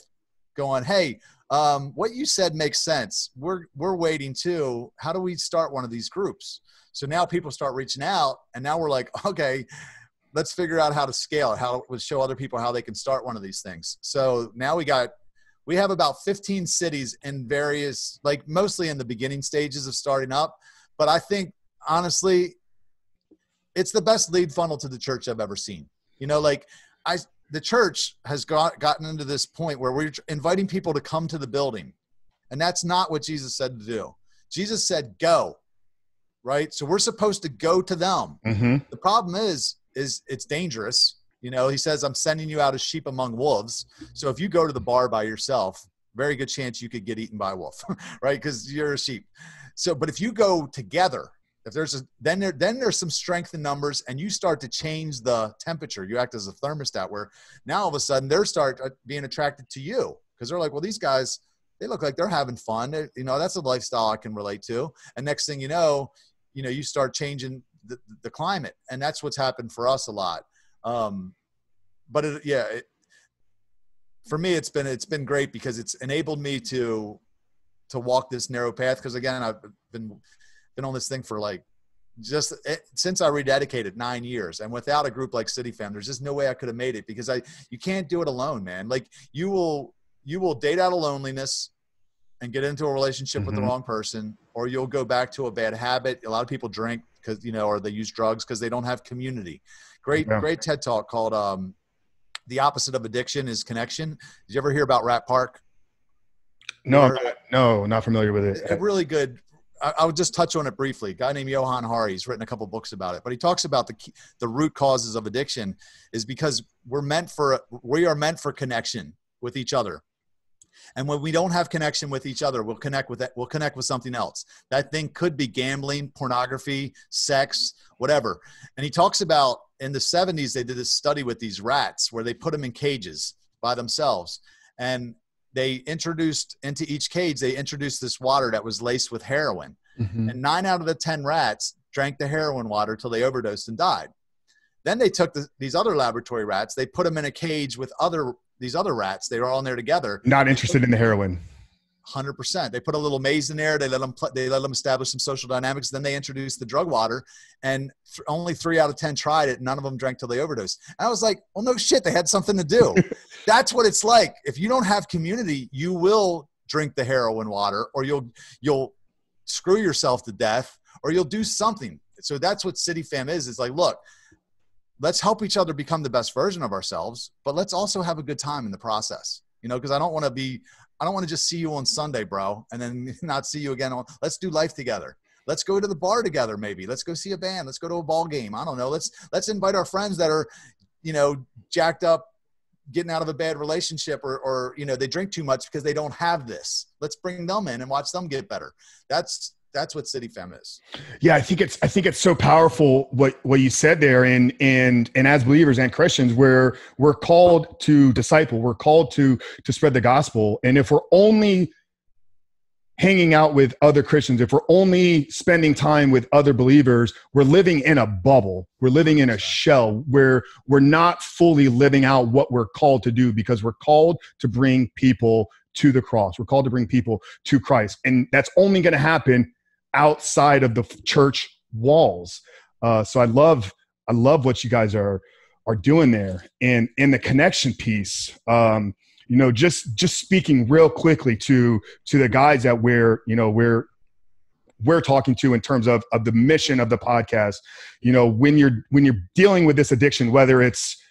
going hey um, what you said makes sense. We're we're waiting too. How do we start one of these groups? So now people start reaching out, and now we're like, [laughs] okay, let's figure out how to scale. How to show other people how they can start one of these things. So now we got we have about 15 cities in various like mostly in the beginning stages of starting up but i think honestly it's the best lead funnel to the church i've ever seen you know like i the church has got gotten into this point where we're inviting people to come to the building and that's not what jesus said to do jesus said go right? So we're supposed to go to them. Mm-hmm. The problem is, is it's dangerous. You know, he says, I'm sending you out as sheep among wolves. So if you go to the bar by yourself, very good chance you could get eaten by a wolf, [laughs] right? Because you're a sheep. So, but if you go together, if there's a then there then there's some strength in numbers, and you start to change the temperature. You act as a thermostat, where now all of a sudden they're start uh, being attracted to you because they're like, well, these guys they look like they're having fun. You know, that's a lifestyle I can relate to. And next thing you know, you know, you start changing the, the climate, and that's what's happened for us a lot. Um, but it, yeah, it, for me, it's been it's been great because it's enabled me to to walk this narrow path. Because again, I've been been on this thing for like just it, eh, since I rededicated nine years, and without a group like CityFam, there's just no way I could have made it because I you can't do it alone, man. Like you will you will date out of loneliness and get into a relationship mm-hmm. with the mm-hmm. wrong person, or you'll go back to a bad habit. A lot of people drink because you know, or they use drugs because they don't have community. Great, yeah. great TED talk called um, "The Opposite of Addiction is Connection." Did you ever hear about Rat Park? No, not, no, not familiar with it. A really good. I, I would just touch on it briefly. A guy named Johann Hari. He's written a couple books about it, but he talks about the the root causes of addiction is because we're meant for we are meant for connection with each other and when we don't have connection with each other, we'll connect with that. We'll connect with something else. That thing could be gambling, pornography, sex, whatever. And he talks about in the 70s, they did this study with these rats where they put them in cages by themselves. And they introduced into each cage, they introduced this water that was laced with heroin. Mm-hmm. And nine out of the 10 rats drank the heroin water till they overdosed and died. Then they took the, these other laboratory rats, they put them in a cage with other these other rats. They were all in there together. Not interested in the heroin. Hundred percent. They put a little maze in there. They let them. They let them establish some social dynamics. Then they introduced the drug water, and th- only three out of ten tried it. None of them drank till they overdosed. And I was like, "Well, no shit. They had something to do." [laughs] That's what it's like. If you don't have community, you will drink the heroin water, or you'll you'll screw yourself to death, or you'll do something. So that's what CityFam is. It's like, look, let's help each other become the best version of ourselves, but let's also have a good time in the process. You know, because I don't want to be, I don't want to just see you on Sunday, bro, and then [laughs] not see you again. On, let's do life together. Let's go to the bar together, maybe. Let's go see a band. Let's go to a ball game. I don't know. Let's let's invite our friends that are, you know, jacked up, getting out of a bad relationship, or or you know they drink too much because they don't have this. Let's bring them in and watch them get better. That's that's what CityFam is. Yeah i think it's i think it's so powerful what what you said there and and and as believers and christians we're we're called to disciple. We're called to to spread the gospel. And if we're only hanging out with other christians if we're only spending time with other believers we're living in a bubble. We're living in a shell where we're not fully living out what we're called to do because we're called to bring people to the cross. We're called to bring people to Christ. And that's only going to happen outside of the church walls. Uh, so I love I love what you guys are are doing there, and in the connection piece. Um, you know, just just speaking real quickly to to the guys that we're you know we're we're talking to in terms of of the mission of the podcast. You know, when you're when you're dealing with this addiction, whether it's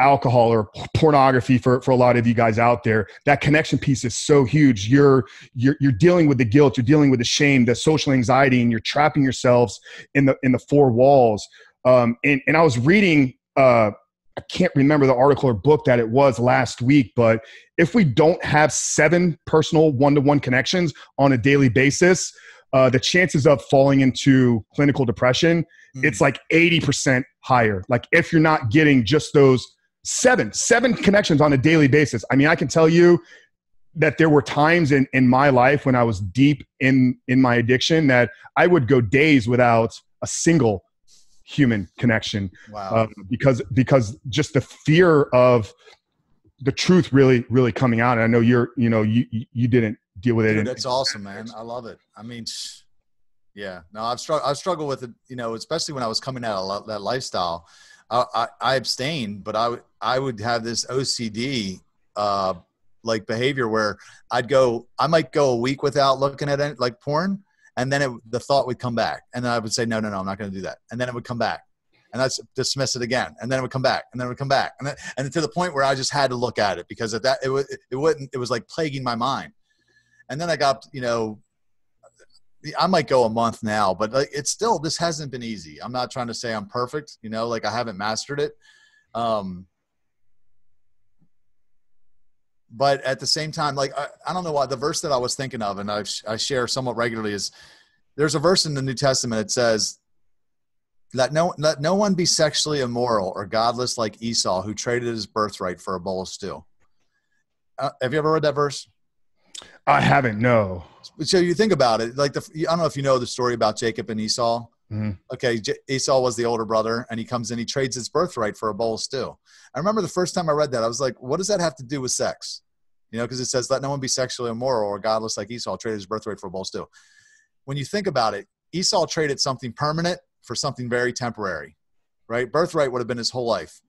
alcohol or pornography for, for a lot of you guys out there. That connection piece is so huge. You're, you're you're dealing with the guilt. You're dealing with the shame the social anxiety and you're trapping yourselves in the in the four walls. Um, and, and i was reading uh, i can't remember the article or book that it was last week but if we don't have seven personal one-to-one connections on a daily basis uh, the chances of falling into clinical depression mm. it's like 80% higher. Like if you're not getting just those seven, seven connections on a daily basis. I mean, I can tell you that there were times in, in my life when I was deep in, in my addiction that I would go days without a single human connection. Wow. Um, because, because just the fear of the truth really, really coming out. And I know you're, you know, you, you didn't deal with it. Dude, that's awesome, man. I love it. I mean, yeah, no, I've struggled, I've struggled with it, you know, especially when I was coming out of that lifestyle I, I, abstained, but I, I would have this OCD uh, like behavior where I'd go, I might go a week without looking at it like porn. And then it, the thought would come back. And then I would say, no, no, no, I'm not going to do that. And then it would come back. And that's dismiss it again. And then it would come back. And then it would come back. And then, and to the point where I just had to look at it because at that, it, was, it wouldn't, it was like plaguing my mind. And then I got, you know, I might go a month now, but like it's still this hasn't been easy. I'm not trying to say I'm perfect, you know, like I haven't mastered it. Um, but at the same time, like I, I don't know why the verse that I was thinking of, and I I share somewhat regularly is there's a verse in the New Testament that says, "Let no let no one be sexually immoral or godless like Esau, who traded his birthright for a bowl of stew." Uh, have you ever read that verse? I haven't. No. So you think about it, like the I don't know if you know the story about Jacob and Esau. Mm-hmm. Okay, Esau was the older brother, and he comes in, he trades his birthright for a bowl of stew. I remember the first time I read that, I was like, "What does that have to do with sex?" You know, because it says, "Let no one be sexually immoral or godless like Esau traded his birthright for a bowl of stew." When you think about it, Esau traded something permanent for something very temporary, right? Birthright would have been his whole life.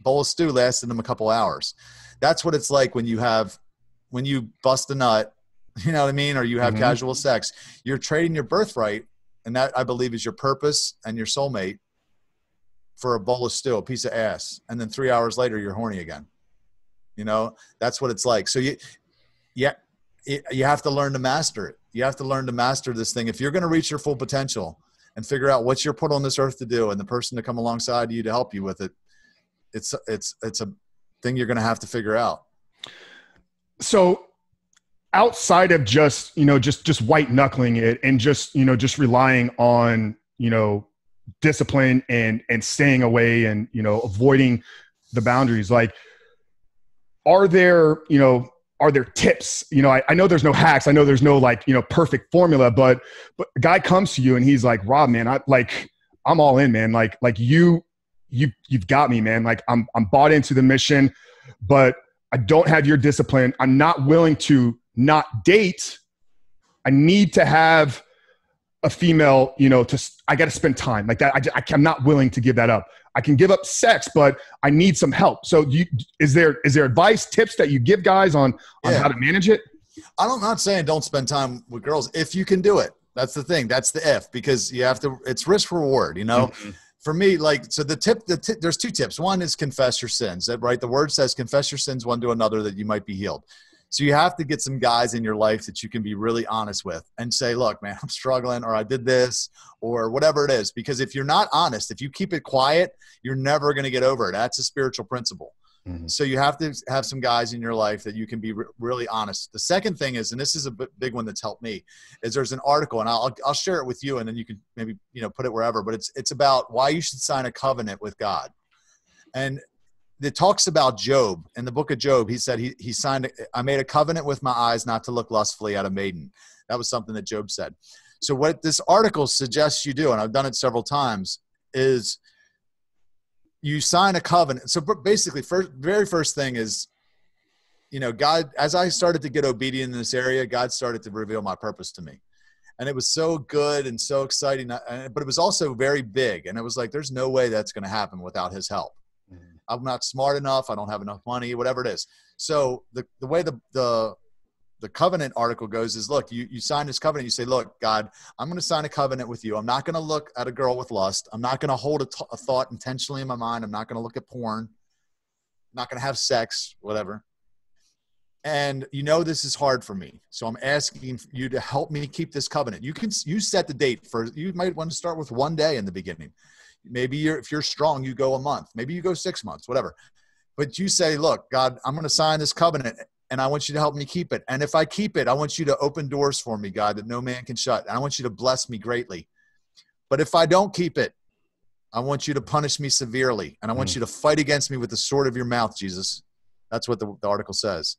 Bowl of stew lasted him a couple hours. That's what it's like when you have when you bust a nut [laughs] you know what I mean? Or you have mm-hmm. casual sex. You're trading your birthright, and that I believe is your purpose and your soulmate for a bowl of stew, a piece of ass. And then three hours later, you're horny again. You know, that's what it's like. So you, yeah, you have to learn to master it. You have to learn to master this thing. If you're going to reach your full potential and figure out what you're put on this earth to do and the person to come alongside you to help you with it, it's, it's, it's a thing you're going to have to figure out. So outside of just you know just just white knuckling it and just you know just relying on you know discipline and and staying away and you know avoiding the boundaries. Like are there you know are there tips? You know I, I know there's no hacks. I know there's no like you know perfect formula but but a guy comes to you and he's like rob man i like i'm all in man. Like like you you you've got me man. Like i'm i'm bought into the mission but i don't have your discipline. I'm not willing to not date, I need to have a female, you know, to, I got to spend time like that. I, I, am not willing to give that up. I can give up sex, but I need some help. So you, is there, is there advice, tips that you give guys on, on yeah. how to manage it? I'm not saying don't spend time with girls if you can do it. That's the thing. That's the if because you have to. It's risk reward. You know, mm-hmm. for me, like so. The tip. The tip, there's two tips. One is confess your sins. Right. The word says confess your sins one to another that you might be healed. So you have to get some guys in your life that you can be really honest with and say, look, man, [laughs] I'm struggling, or I did this, or whatever it is. Because if you're not honest, if you keep it quiet, you're never going to get over it. That's a spiritual principle. Mm-hmm. So you have to have some guys in your life that you can be re- really honest. The second thing is, and this is a big one that's helped me, is there's an article, and I'll I'll share it with you, and then you can maybe you know put it wherever. But it's it's about why you should sign a covenant with God. And it talks about Job in the book of Job. He said he, he signed, I made a covenant with my eyes not to look lustfully at a maiden. That was something that Job said. So what this article suggests you do, and I've done it several times, is you sign a covenant. So basically, first, very first thing is, you know, God, as I started to get obedient in this area, God started to reveal my purpose to me. And it was so good and so exciting, uh, but it was also very big. And it was like, there's no way that's going to happen without his help. I'm not smart enough. I don't have enough money, whatever it is. So the, the way the, the, the covenant article goes is look, you, you sign this covenant. You say, look, God, I'm going to sign a covenant with you. I'm not going to look at a girl with lust. I'm not going to hold a, t- a thought intentionally in my mind. I'm not going to look at porn. I'm not going to have sex, whatever. And you know this is hard for me, so I'm asking you to help me keep this covenant. You can you set the date for. You might want to start with one day in the beginning. Maybe you're, if you're strong, you go a month. Maybe you go six months, whatever. But you say, look, God, I'm going to sign this covenant and I want you to help me keep it. And if I keep it, I want you to open doors for me, God, that no man can shut. And I want you to bless me greatly. But if I don't keep it, I want you to punish me severely. And I want mm. you to fight against me with the sword of your mouth, Jesus. That's what the, the article says.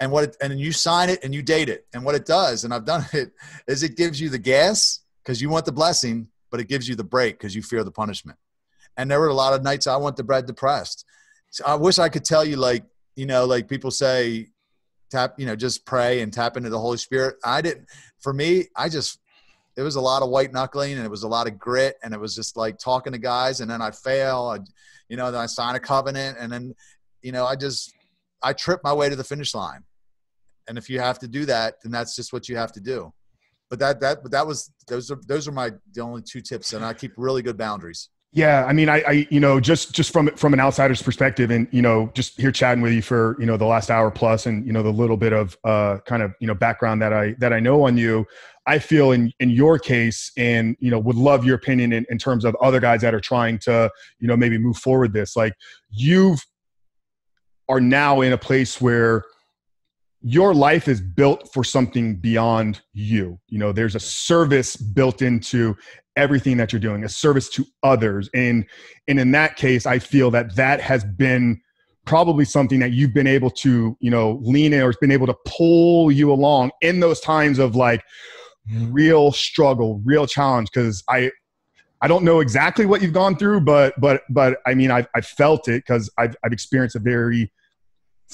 And what it, and you sign it and you date it. And what it does, and I've done [laughs] it, is it gives you the gas because you want the blessing, but it gives you the brake because you fear the punishment. And there were a lot of nights I went to bed depressed. So I wish I could tell you, like, you know, like people say, tap, you know, just pray and tap into the Holy Spirit. I didn't, for me, I just, it was a lot of white knuckling and it was a lot of grit and it was just like talking to guys and then I fail, I, you know, then I sign a covenant and then, you know, I just, I trip my way to the finish line. And if you have to do that, then that's just what you have to do but that that but that was those are those are my the only two tips, and I keep really good boundaries. Yeah, I mean, I, I, you know, just just from from an outsider's perspective, and you know, just here chatting with you for you know the last hour plus, and you know the little bit of uh kind of you know background that I that I know on you, I feel in in your case, and you know, would love your opinion in, in terms of other guys that are trying to, you know, maybe move forward. This like you've are now in a place where your life is built for something beyond you. You know, there's a service built into everything that you're doing, a service to others. And and in that case, I feel that that has been probably something that you've been able to, you know, lean in or has been able to pull you along in those times of like real struggle, real challenge. Cause I I don't know exactly what you've gone through, but but but I mean I've I've felt it because I've I've experienced a very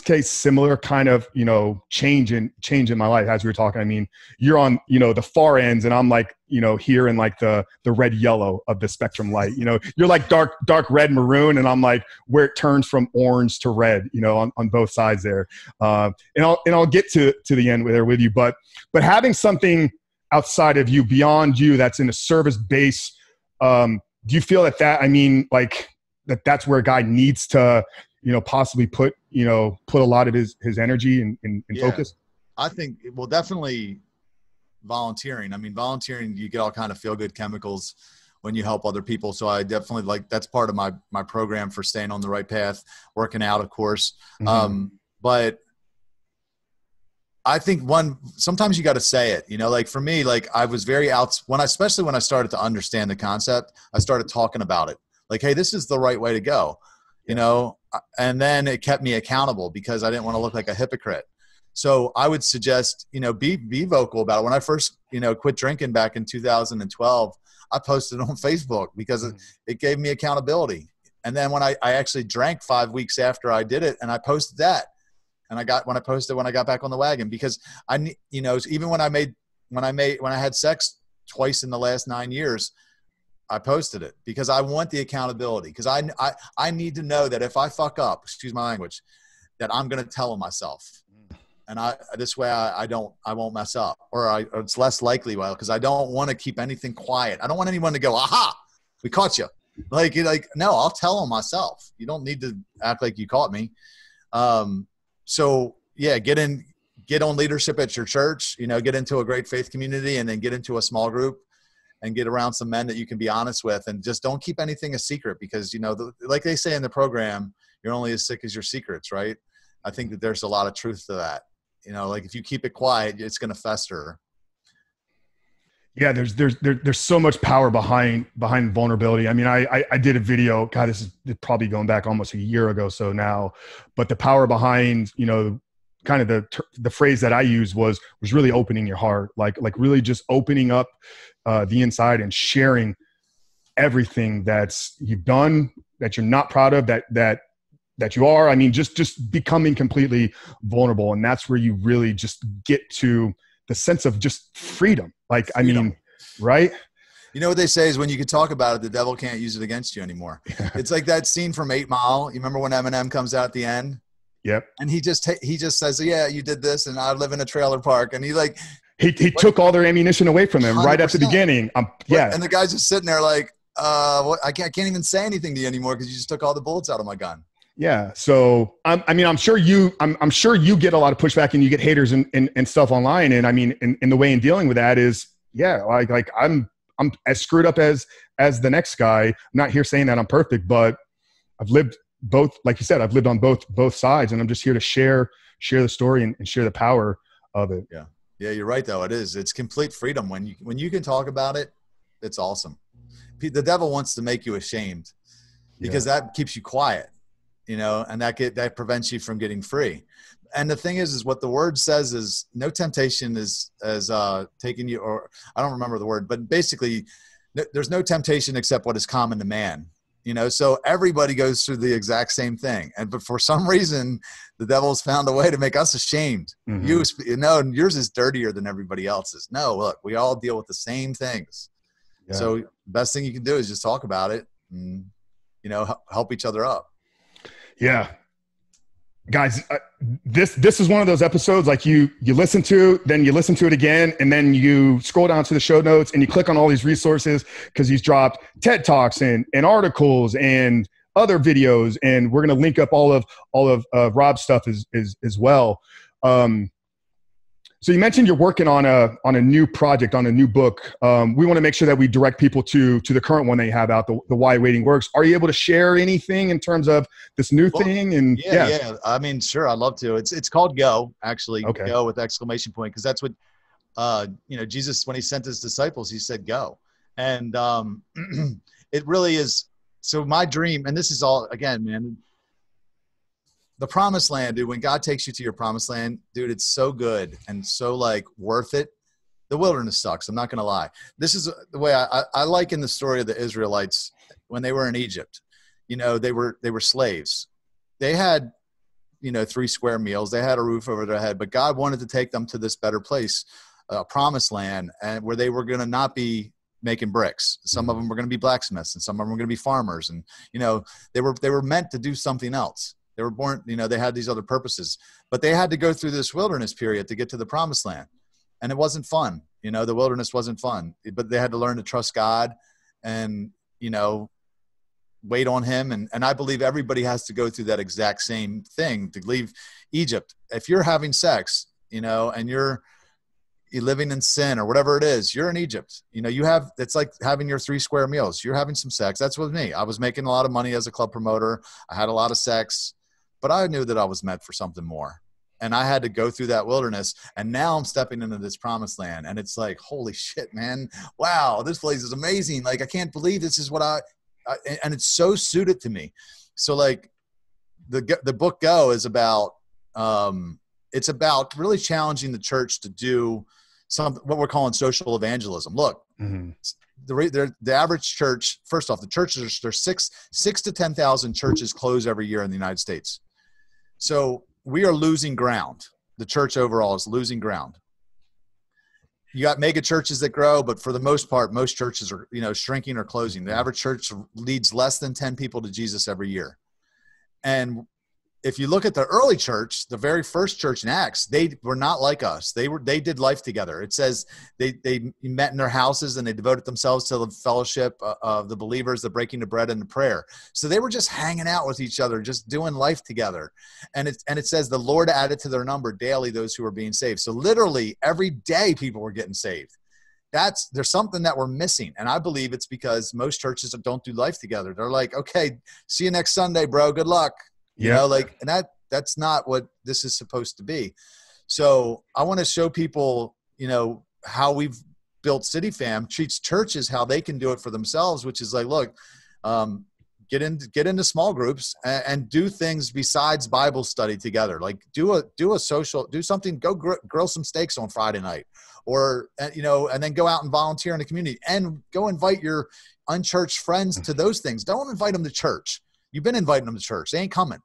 case similar kind of you know change in change in my life as we were talking i mean you're on you know the far ends and i'm like you know here in like the the red yellow of the spectrum light you know you're like dark dark red maroon and i'm like where it turns from orange to red you know on, on both sides there. Uh, and i'll and i'll get to to the end there with you but but having something outside of you beyond you that's in a service base um do you feel that that i mean like that that's where a guy needs to you know possibly put you know put a lot of his his energy and, and, and yeah. focus i think well definitely volunteering i mean volunteering you get all kind of feel good chemicals when you help other people so i definitely like that's part of my my program for staying on the right path working out of course mm-hmm. um but I think one sometimes you got to say it. You know, like for me, like I was very out when I especially when I started to understand the concept, I started talking about it. Like, hey, this is the right way to go you know and then it kept me accountable because i didn't want to look like a hypocrite. So i would suggest you know be be vocal about it. When i first you know quit drinking back in 2012 i posted on [laughs] facebook because mm-hmm. it, gave me accountability. And then when I, I actually drank five weeks after i did it and i posted that and i got when i posted when i got back on the wagon because i you know even when i made when i made when i had sex twice in the last nine years I posted it because I want the accountability because I, I, I need to know that if I fuck up, excuse my language, that I'm going to tell myself. And I, this way I, I don't, I won't mess up or, I, or it's less likely. Well, cause I don't want to keep anything quiet. I don't want anyone to go, aha, we caught you. Like, like, no, I'll tell them myself. You don't need to act like you caught me. Um, so yeah, get in, get on leadership at your church, you know, get into a great faith community and then get into a small group and get around some men that you can be honest with and just don't keep anything a secret because you know the, like they say in the program you're only as sick as your secrets right? I think that there's a lot of truth to that. You know like if you keep it quiet it's going to fester. Yeah there's there's there, there's so much power behind behind vulnerability. I mean I, I, I did a video god this is probably going back almost a year ago so now but the power behind you know kind of the the phrase that I used was was really opening your heart, like like really just opening up uh, the inside and sharing everything that's you've done that you're not proud of that that that you are. I mean, just just becoming completely vulnerable, and that's where you really just get to the sense of just freedom. Like I mean, right? You know what they say is when you can talk about it, the devil can't use it against you anymore. [laughs] it's like that scene from Eight Mile. You remember when Eminem comes out at the end? Yep. And he just he just says, "Yeah, you did this, and I live in a trailer park." And he like he he took all their ammunition away from him 100%. right at the beginning. Um, yeah. And the guy's just sitting there like, uh, what? I can't, I can't even say anything to you anymore because you just took all the bullets out of my gun. Yeah. So I'm, I mean, I'm sure you, I'm, I'm sure you get a lot of pushback and you get haters and, and, and stuff online. And I mean, and, and the way in dealing with that is, yeah, like, like I'm, I'm as screwed up as, as the next guy. I'm not here saying that I'm perfect, but I've lived both, like you said, I've lived on both, both sides and I'm just here to share, share the story and, and share the power of it. Yeah. Yeah, you're right though. It is. It's complete freedom when you when you can talk about it. It's awesome. The devil wants to make you ashamed because yeah. that keeps you quiet, you know, and that get that prevents you from getting free. And the thing is, is what the word says is no temptation is as uh, taking you, or I don't remember the word, but basically, there's no temptation except what is common to man you know so everybody goes through the exact same thing. And but for some [laughs] reason the devil's found a way to make us ashamed. Mm-hmm. you, you know yours is dirtier than everybody else's. No look we all deal with the same things. Yeah. so best thing you can do is just talk about it and you know help each other up. Yeah guys uh, this this is one of those episodes like you you listen to then you listen to it again and then you scroll down to the show notes and you click on all these resources because he's dropped ted talks and, and articles and other videos and we're going to link up all of all of uh, rob's stuff as, as as well. Um So you mentioned you're working on a on a new project, on a new book. Um, we want to make sure that we direct people to to the current one that you have out, the, the Why Waiting Works. Are you able to share anything in terms of this new well, thing? And yeah, yeah, yeah, I mean, sure, I'd love to. It's it's called Go, actually. Okay. Go with exclamation point because that's what uh, you know Jesus when he sent his disciples, he said Go, and um, [clears throat] it really is. So my dream, and this is all again, man the promised land, dude, when God takes you to your promised land, dude, it's so good and so like worth it. The wilderness sucks. I'm not going to lie. This is the way I, I, I like in the story of the Israelites when they were in Egypt. You know, they were they were slaves. They had, you know, three square meals. They had a roof over their head, but God wanted to take them to this better place, a promised land, and where they were going to not be making bricks. Some of mm-hmm. them were going to be blacksmiths, and some of them were going to be farmers. And you know, they were they were meant to do something else. They were born, you know, they had these other purposes, but they had to go through this wilderness period to get to the promised land. And it wasn't fun. You know, the wilderness wasn't fun, but they had to learn to trust God and, you know, wait on him. And, and I believe everybody has to go through that exact same thing to leave Egypt. If you're having sex, you know, and you're, you're living in sin or whatever it is, you're in Egypt. You know, you have it's like having your three square meals. You're having some sex. That's with me. I was making a lot of money as a club promoter. I had a lot of sex but I knew that I was meant for something more. And I had to go through that wilderness. And now I'm stepping into this promised land. And it's like, holy shit, man. Wow, this place is amazing. Like, I can't believe this is what I, I and it's so suited to me. So, like, the, the book Go is about, um, it's about really challenging the church to do some what we're calling social evangelism. Look, mm-hmm the, the average church first off the churches there's six six to ten thousand churches close every year in the united states so we are losing ground. The church overall is losing ground. You got mega churches that grow, but for the most part, most churches are you know shrinking or closing. The average church leads less than ten people to Jesus every year, and if you look at the early church, the very first church in Acts, they were not like us. They were they did life together. It says they they met in their houses and they devoted themselves to the fellowship uh, of the believers, the breaking of bread, and the prayer. So they were just hanging out with each other, just doing life together. And it and it says the Lord added to their number daily those who were being saved. So literally every day people were getting saved. That's there's something that we're missing, and I believe it's because most churches don't do life together. They're like, okay, see you next Sunday, bro. Good luck you yeah. know like and that that's not what this is supposed to be. So i want to show people you know how we've built CityFam treats churches how they can do it for themselves which is like look um, get into get into small groups and, and, do things besides bible study together. Like do a do a social do something go gr- grill some steaks on friday night or uh, you know and then go out and volunteer in the community and go invite your unchurched friends to those things. Don't invite them to church. You've been inviting them to church. They ain't coming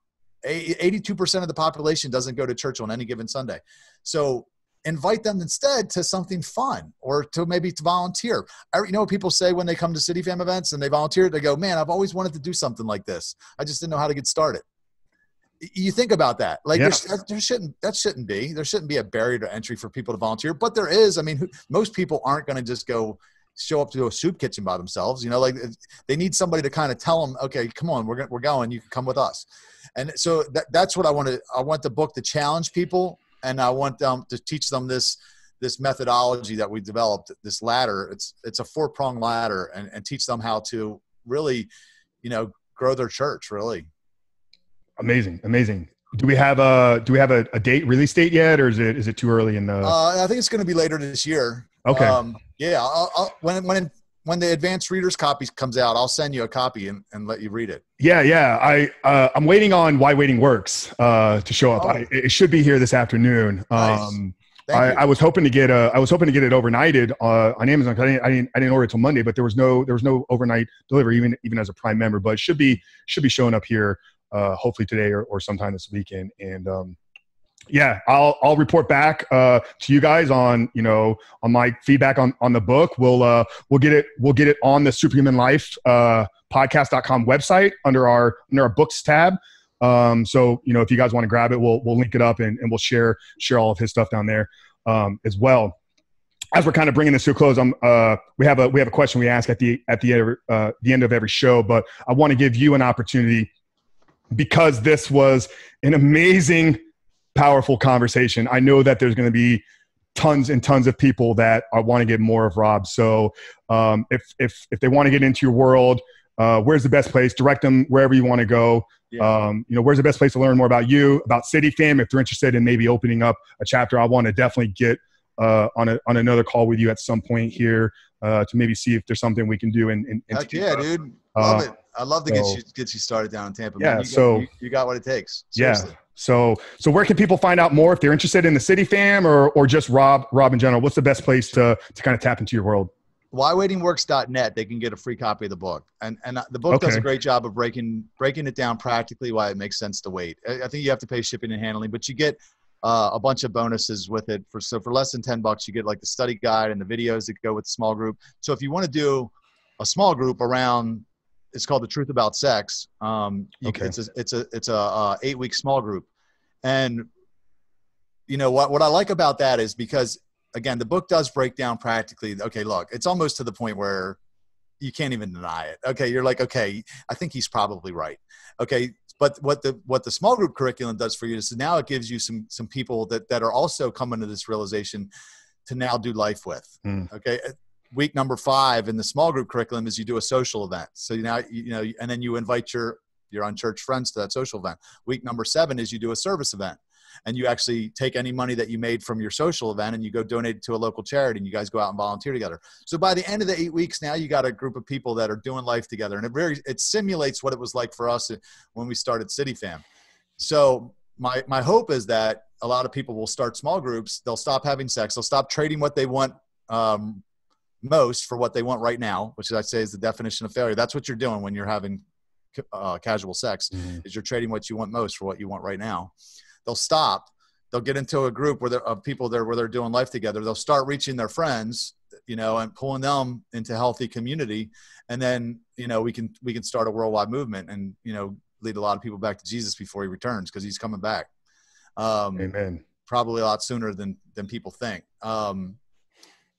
82% of the population doesn't go to church on any given Sunday. So invite them instead to something fun or to maybe to volunteer. I, you know what people say when they come to CityFam events and they volunteer? They go, man, I've always wanted to do something like this. I just didn't know how to get started. You think about that. Like yeah. there shouldn't, that shouldn't be, there shouldn't be a barrier to entry for people to volunteer, but there is. I mean, most people aren't going to just go show up to a soup kitchen by themselves. You know, like they need somebody to kind of tell them, okay, come on, we're, we're going, you can come with us. And so that, that's what i want to i want the book to challenge people and i want them to teach them this this methodology that we developed this ladder. It's it's a four prong ladder and, and teach them how to really you know grow their church really. Amazing amazing. Do we have a do we have a, a date release date yet or is it is it too early in the uh, i think it's going to be later this year okay um, yeah I'll, I'll, when when when the advanced readers copy comes out, I'll send you a copy and, and let you read it. Yeah, yeah. I uh, I'm waiting on why waiting works uh, to show up. Oh. I, it should be here this afternoon. Nice. Um, I, I, was hoping to get a, I was hoping to get it overnighted uh, on Amazon. I didn't, I didn't, I didn't order it till Monday, but there was no, there was no overnight delivery, even, even as a Prime member. But should be, should be showing up here, uh, hopefully today or, or sometime this weekend. And um, yeah, I'll I'll report back uh, to you guys on you know on my feedback on on the book. We'll uh, we'll get it we'll get it on the Superhuman Life uh, podcast.com website under our under our books tab. Um, so you know if you guys want to grab it, we'll we'll link it up and, and we'll share share all of his stuff down there um, as well. As we're kind of bringing this to a close, I'm, uh, we have a we have a question we ask at the at the uh, the end of every show, but I want to give you an opportunity because this was an amazing powerful conversation. I know that there's going to be tons and tons of people that I want to get more of Rob. So um, if if if they want to get into your world, uh, where's the best place? Direct them wherever you want to go. Yeah. Um, you know, where's the best place to learn more about you, about CityFam? If they're interested in maybe opening up a chapter, I want to definitely get uh, on a, on another call with you at some point here uh, to maybe see if there's something we can do. In, in, in Heck yeah, dude, love uh, it. I'd love to so, get you get you started down in Tampa. Yeah, man. You so got, you, you, got what it takes. Seriously. Yeah. So so where can people find out more if they're interested in the CityFam or or just Rob Rob in general? What's the best place to to kind of tap into your world? whywaitingworks.net they can get a free copy of the book and and the book okay. does a great job of breaking breaking it down practically why it makes sense to wait i think you have to pay shipping and handling but you get uh, a bunch of bonuses with it for so for less than 10 bucks you get like the study guide and the videos that go with the small group so if you want to do a small group around it's called the truth about sex um, okay. it's a it's a it's a uh, eight week small group and you know what what i like about that is because again, the book does break down practically. Okay, look, it's almost to the point where you can't even deny it. Okay, you're like, okay, I think he's probably right. Okay, but what the what the small group curriculum does for you is now it gives you some some people that that are also coming to this realization to now do life with. Mm. Okay, week number five in the small group curriculum is you do a social event. So you now you know, and then you invite your your unchurched friends to that social event. Week number seven is you do a service event and you actually take any money that you made from your social event and you go donate it to a local charity and you guys go out and volunteer together. So by the end of the eight weeks, now you got a group of people that are doing life together, and it very it simulates what it was like for us when we started CityFam. So my my hope is that a lot of people will start small groups. They'll stop having sex. They'll stop trading what they want um, most for what they want right now, which I say is the definition of failure. That's what you're doing when you're having uh, casual sex. Mm-hmm. Is you're trading what you want most for what you want right now they'll stop they'll get into a group where of people there where they're doing life together they'll start reaching their friends you know and pulling them into healthy community and then you know we can we can start a worldwide movement and you know lead a lot of people back to jesus before he returns because he's coming back um amen probably a lot sooner than than people think um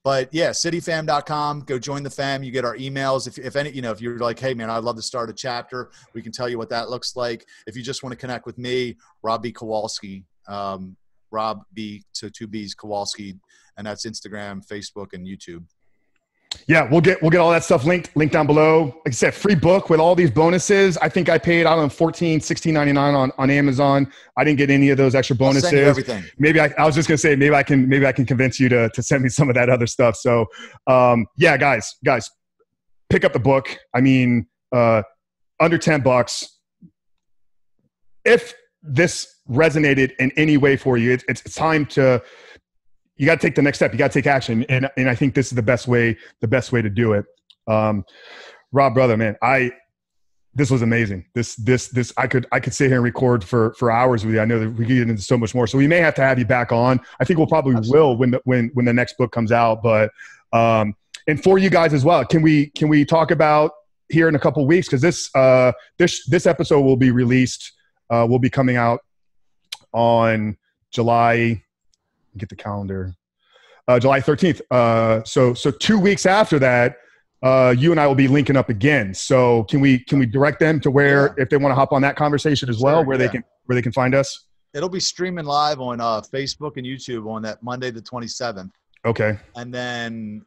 but yeah, cityfam.com, go join the fam. You get our emails. If, if any, you know, if you're like, hey man, I'd love to start a chapter, we can tell you what that looks like. If you just want to connect with me, Rob B. Kowalski, um, Rob B. So two B's Kowalski, and that's Instagram, Facebook, and YouTube yeah, we'll get we'll get all that stuff linked linked down below. Like I said, free book with all these bonuses. I think I paid I don't know 14 16.99 on on Amazon. I didn't get any of those extra bonuses. everything. Maybe I, I was just gonna say maybe I can maybe I can convince you to to send me [laughs] some of that other stuff. So um, yeah, guys, guys, pick up the book. I mean, uh, under 10 bucks. If this resonated in any way for you, it's, it's time to you got to take the next step. You got to take action, and and I think this is the best way the best way to do it. Um, Rob, brother, man, I this was amazing. This this this I could I could sit here and record for for hours with you. I know that we could get into so much more, so we may have to have you back on. I think we'll probably Absolutely. will when the, when when the next book comes out. But um, and for you guys as well, can we can we talk about here in a couple weeks because this uh this this episode will be released uh will be coming out on July get the calendar. Uh, July 13th. Uh, so so two weeks after that, uh, you and I will be linking up again. So can we can we direct them to where yeah. if they want to hop on that conversation as well, where yeah. they can where they can find us? It'll be streaming live on uh, Facebook and YouTube on that Monday the 27th. Okay. And then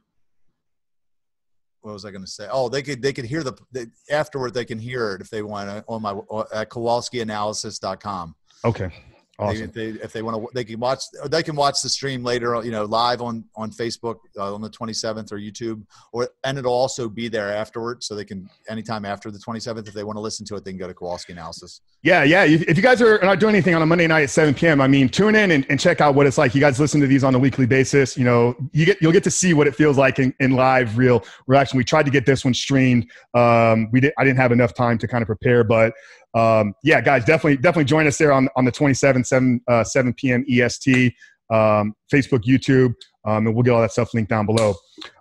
what was I going to say? Oh, they could they could hear the they, afterward. They can hear it if they want to on my at kowalskianalysis.com. Okay. Awesome. They, if they, if they want to, they can watch. They can watch the stream later. You know, live on on Facebook uh, on the 27th or YouTube, or and it'll also be there afterwards, so they can anytime after the 27th if they want to listen to it, they can go to Kowalski Analysis. Yeah, yeah. If you guys are not doing anything on a Monday night at 7 p.m., I mean, tune in and, and check out what it's like. You guys listen to these on a weekly basis. You know, you get you'll get to see what it feels like in, in live, real reaction. We tried to get this one streamed. Um, we did. I didn't have enough time to kind of prepare, but um, yeah, guys, definitely, definitely join us there on, on the 27th, 7, uh, 7 p.m. EST, um, Facebook, YouTube, um, and we'll get all that stuff linked down below.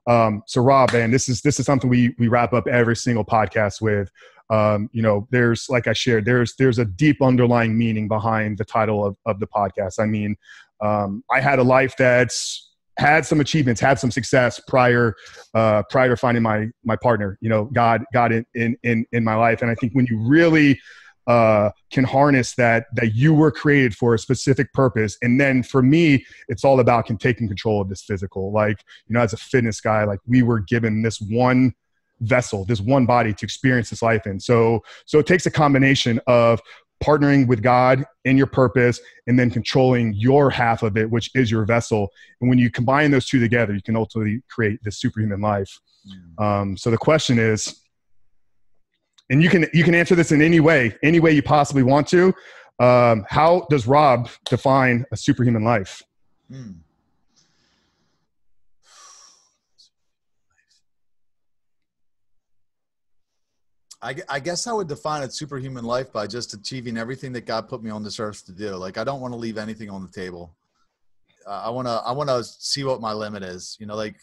Um, so Rob, man, this is, this is something we, we wrap up every single podcast with. Um, you know, there's, like I shared, there's, there's a deep underlying meaning behind the title of, of the podcast. I mean, um, I had a life that's, had some achievements, had some success prior uh, prior to finding my my partner. You know, God God in in in, my life, and I think when you really uh, can harness that that you were created for a specific purpose. And then for me, it's all about can taking control of this physical. Like you know, as a fitness guy, like we were given this one vessel, this one body to experience this life in. So so it takes a combination of partnering with God in your purpose and then controlling your half of it, which is your vessel. And when you combine those two together, you can ultimately create this superhuman life. Mm. Um, so the question is, and you can you can answer this in any way, any way you possibly want to. Um, how does Rob define a superhuman life? Mm. I, I guess I would define it superhuman life by just achieving everything that God put me on this earth to do. Like I don't want to leave anything on the table. Uh, I want to I want to see what my limit is. You know, like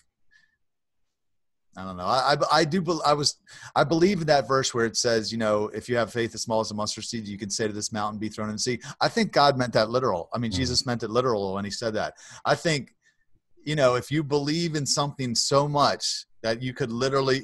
I don't know. I, I, I do. I was. I believe in that verse where it says, you know, if you have faith as small as a mustard seed, you can say to this mountain, "Be thrown in the sea." I think God meant that literal. I mean, mm Jesus meant it literal when he said that. I think, you know, if you believe in something so much that you could literally,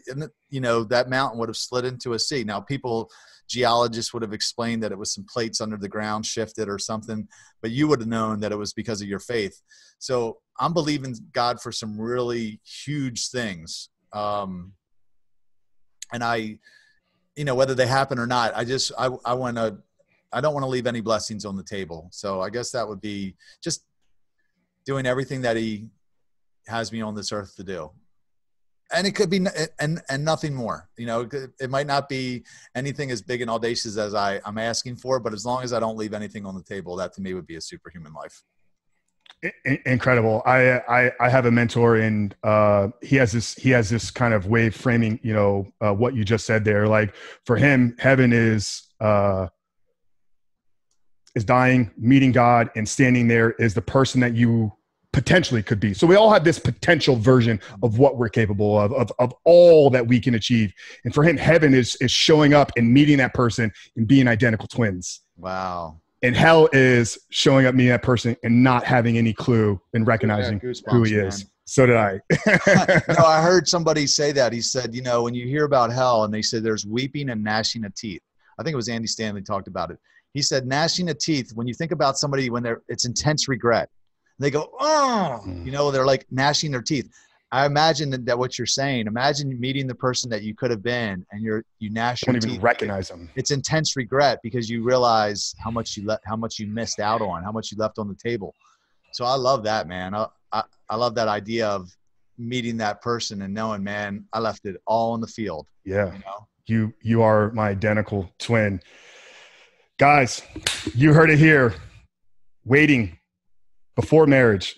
you know, that mountain would have slid into a sea. Now, people, geologists would have explained that it was some plates under the ground shifted or something, but you would have known that it was because of your faith. So I'm believing God for some really huge things. Um, and I, you know, whether they happen or not, I just, I, I want to, I don't want to leave any blessings on the table. So I guess that would be just doing everything that he has me on this earth to do and it could be and and nothing more you know it might not be anything as big and audacious as i i'm asking for but as long as i don't leave anything on the table that to me would be a superhuman life. Incredible. I i, I have a mentor and uh, he has this he has this kind of way of framing you know uh, what you just said there. Like for him heaven is uh is dying meeting god and standing there is the person that you potentially could be. So we all have this potential version of what we're capable of, of, of all that we can achieve. And for him, heaven is, is showing up and meeting that person and being identical twins. Wow. And hell is showing up, meeting that person and not having any clue and recognizing yeah, who he man. is. So did I. [laughs] [laughs] no, I heard somebody say that. He said, you know, when you hear about hell and they said there's weeping and gnashing of teeth. I think it was Andy Stanley talked about it. He said gnashing of teeth, when you think about somebody when they're it's intense regret they go, oh, mm. you know, they're like gnashing their teeth. I imagine that, that, what you're saying. Imagine meeting the person that you could have been, and you're you gnash your teeth. recognize them. It's intense regret because you realize how much you let, how much you missed out on, how much you left on the table. So I love that, man. I, I, I love that idea of meeting that person and knowing, man, I left it all on the field. Yeah, you know? you you are my identical twin, guys. You heard it here. Waiting before marriage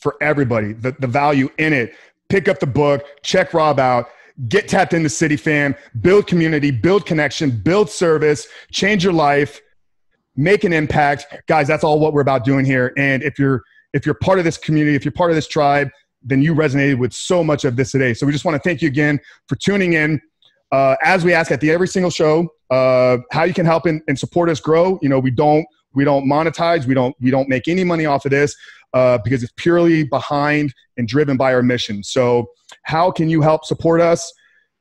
for everybody, the, the value in it. Pick up the book, check Rob out, get tapped into CityFam, build community, build connection, build service, change your life, make an impact. Guys, that's all what we're about doing here. And if you're if you're part of this community, if you're part of this tribe, then you resonated with so much of this today. So we just want to thank you again for tuning in. Uh, as we ask at the every single show, uh, how you can help and, and support us grow. You know, we don't we don't monetize. We don't we don't make any money off of this uh, because it's purely behind and driven by our mission. So, how can you help support us?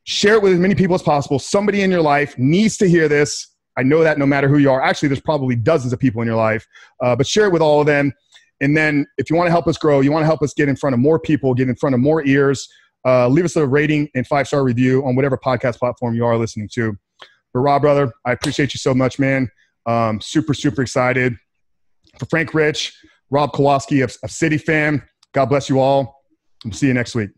Share it with as many people as possible. Somebody in your life needs to hear this. I know that no matter who you are. Actually, there's probably dozens of people in your life, uh, but share it with all of them. And then, if you want to help us grow, you want to help us get in front of more people, get in front of more ears. Uh, leave us a rating and five star review on whatever podcast platform you are listening to. But Rob, brother, I appreciate you so much, man. Um, super, super excited. For Frank Rich, Rob Kowalski of, of CityFam, God bless you all. We'll see you next week.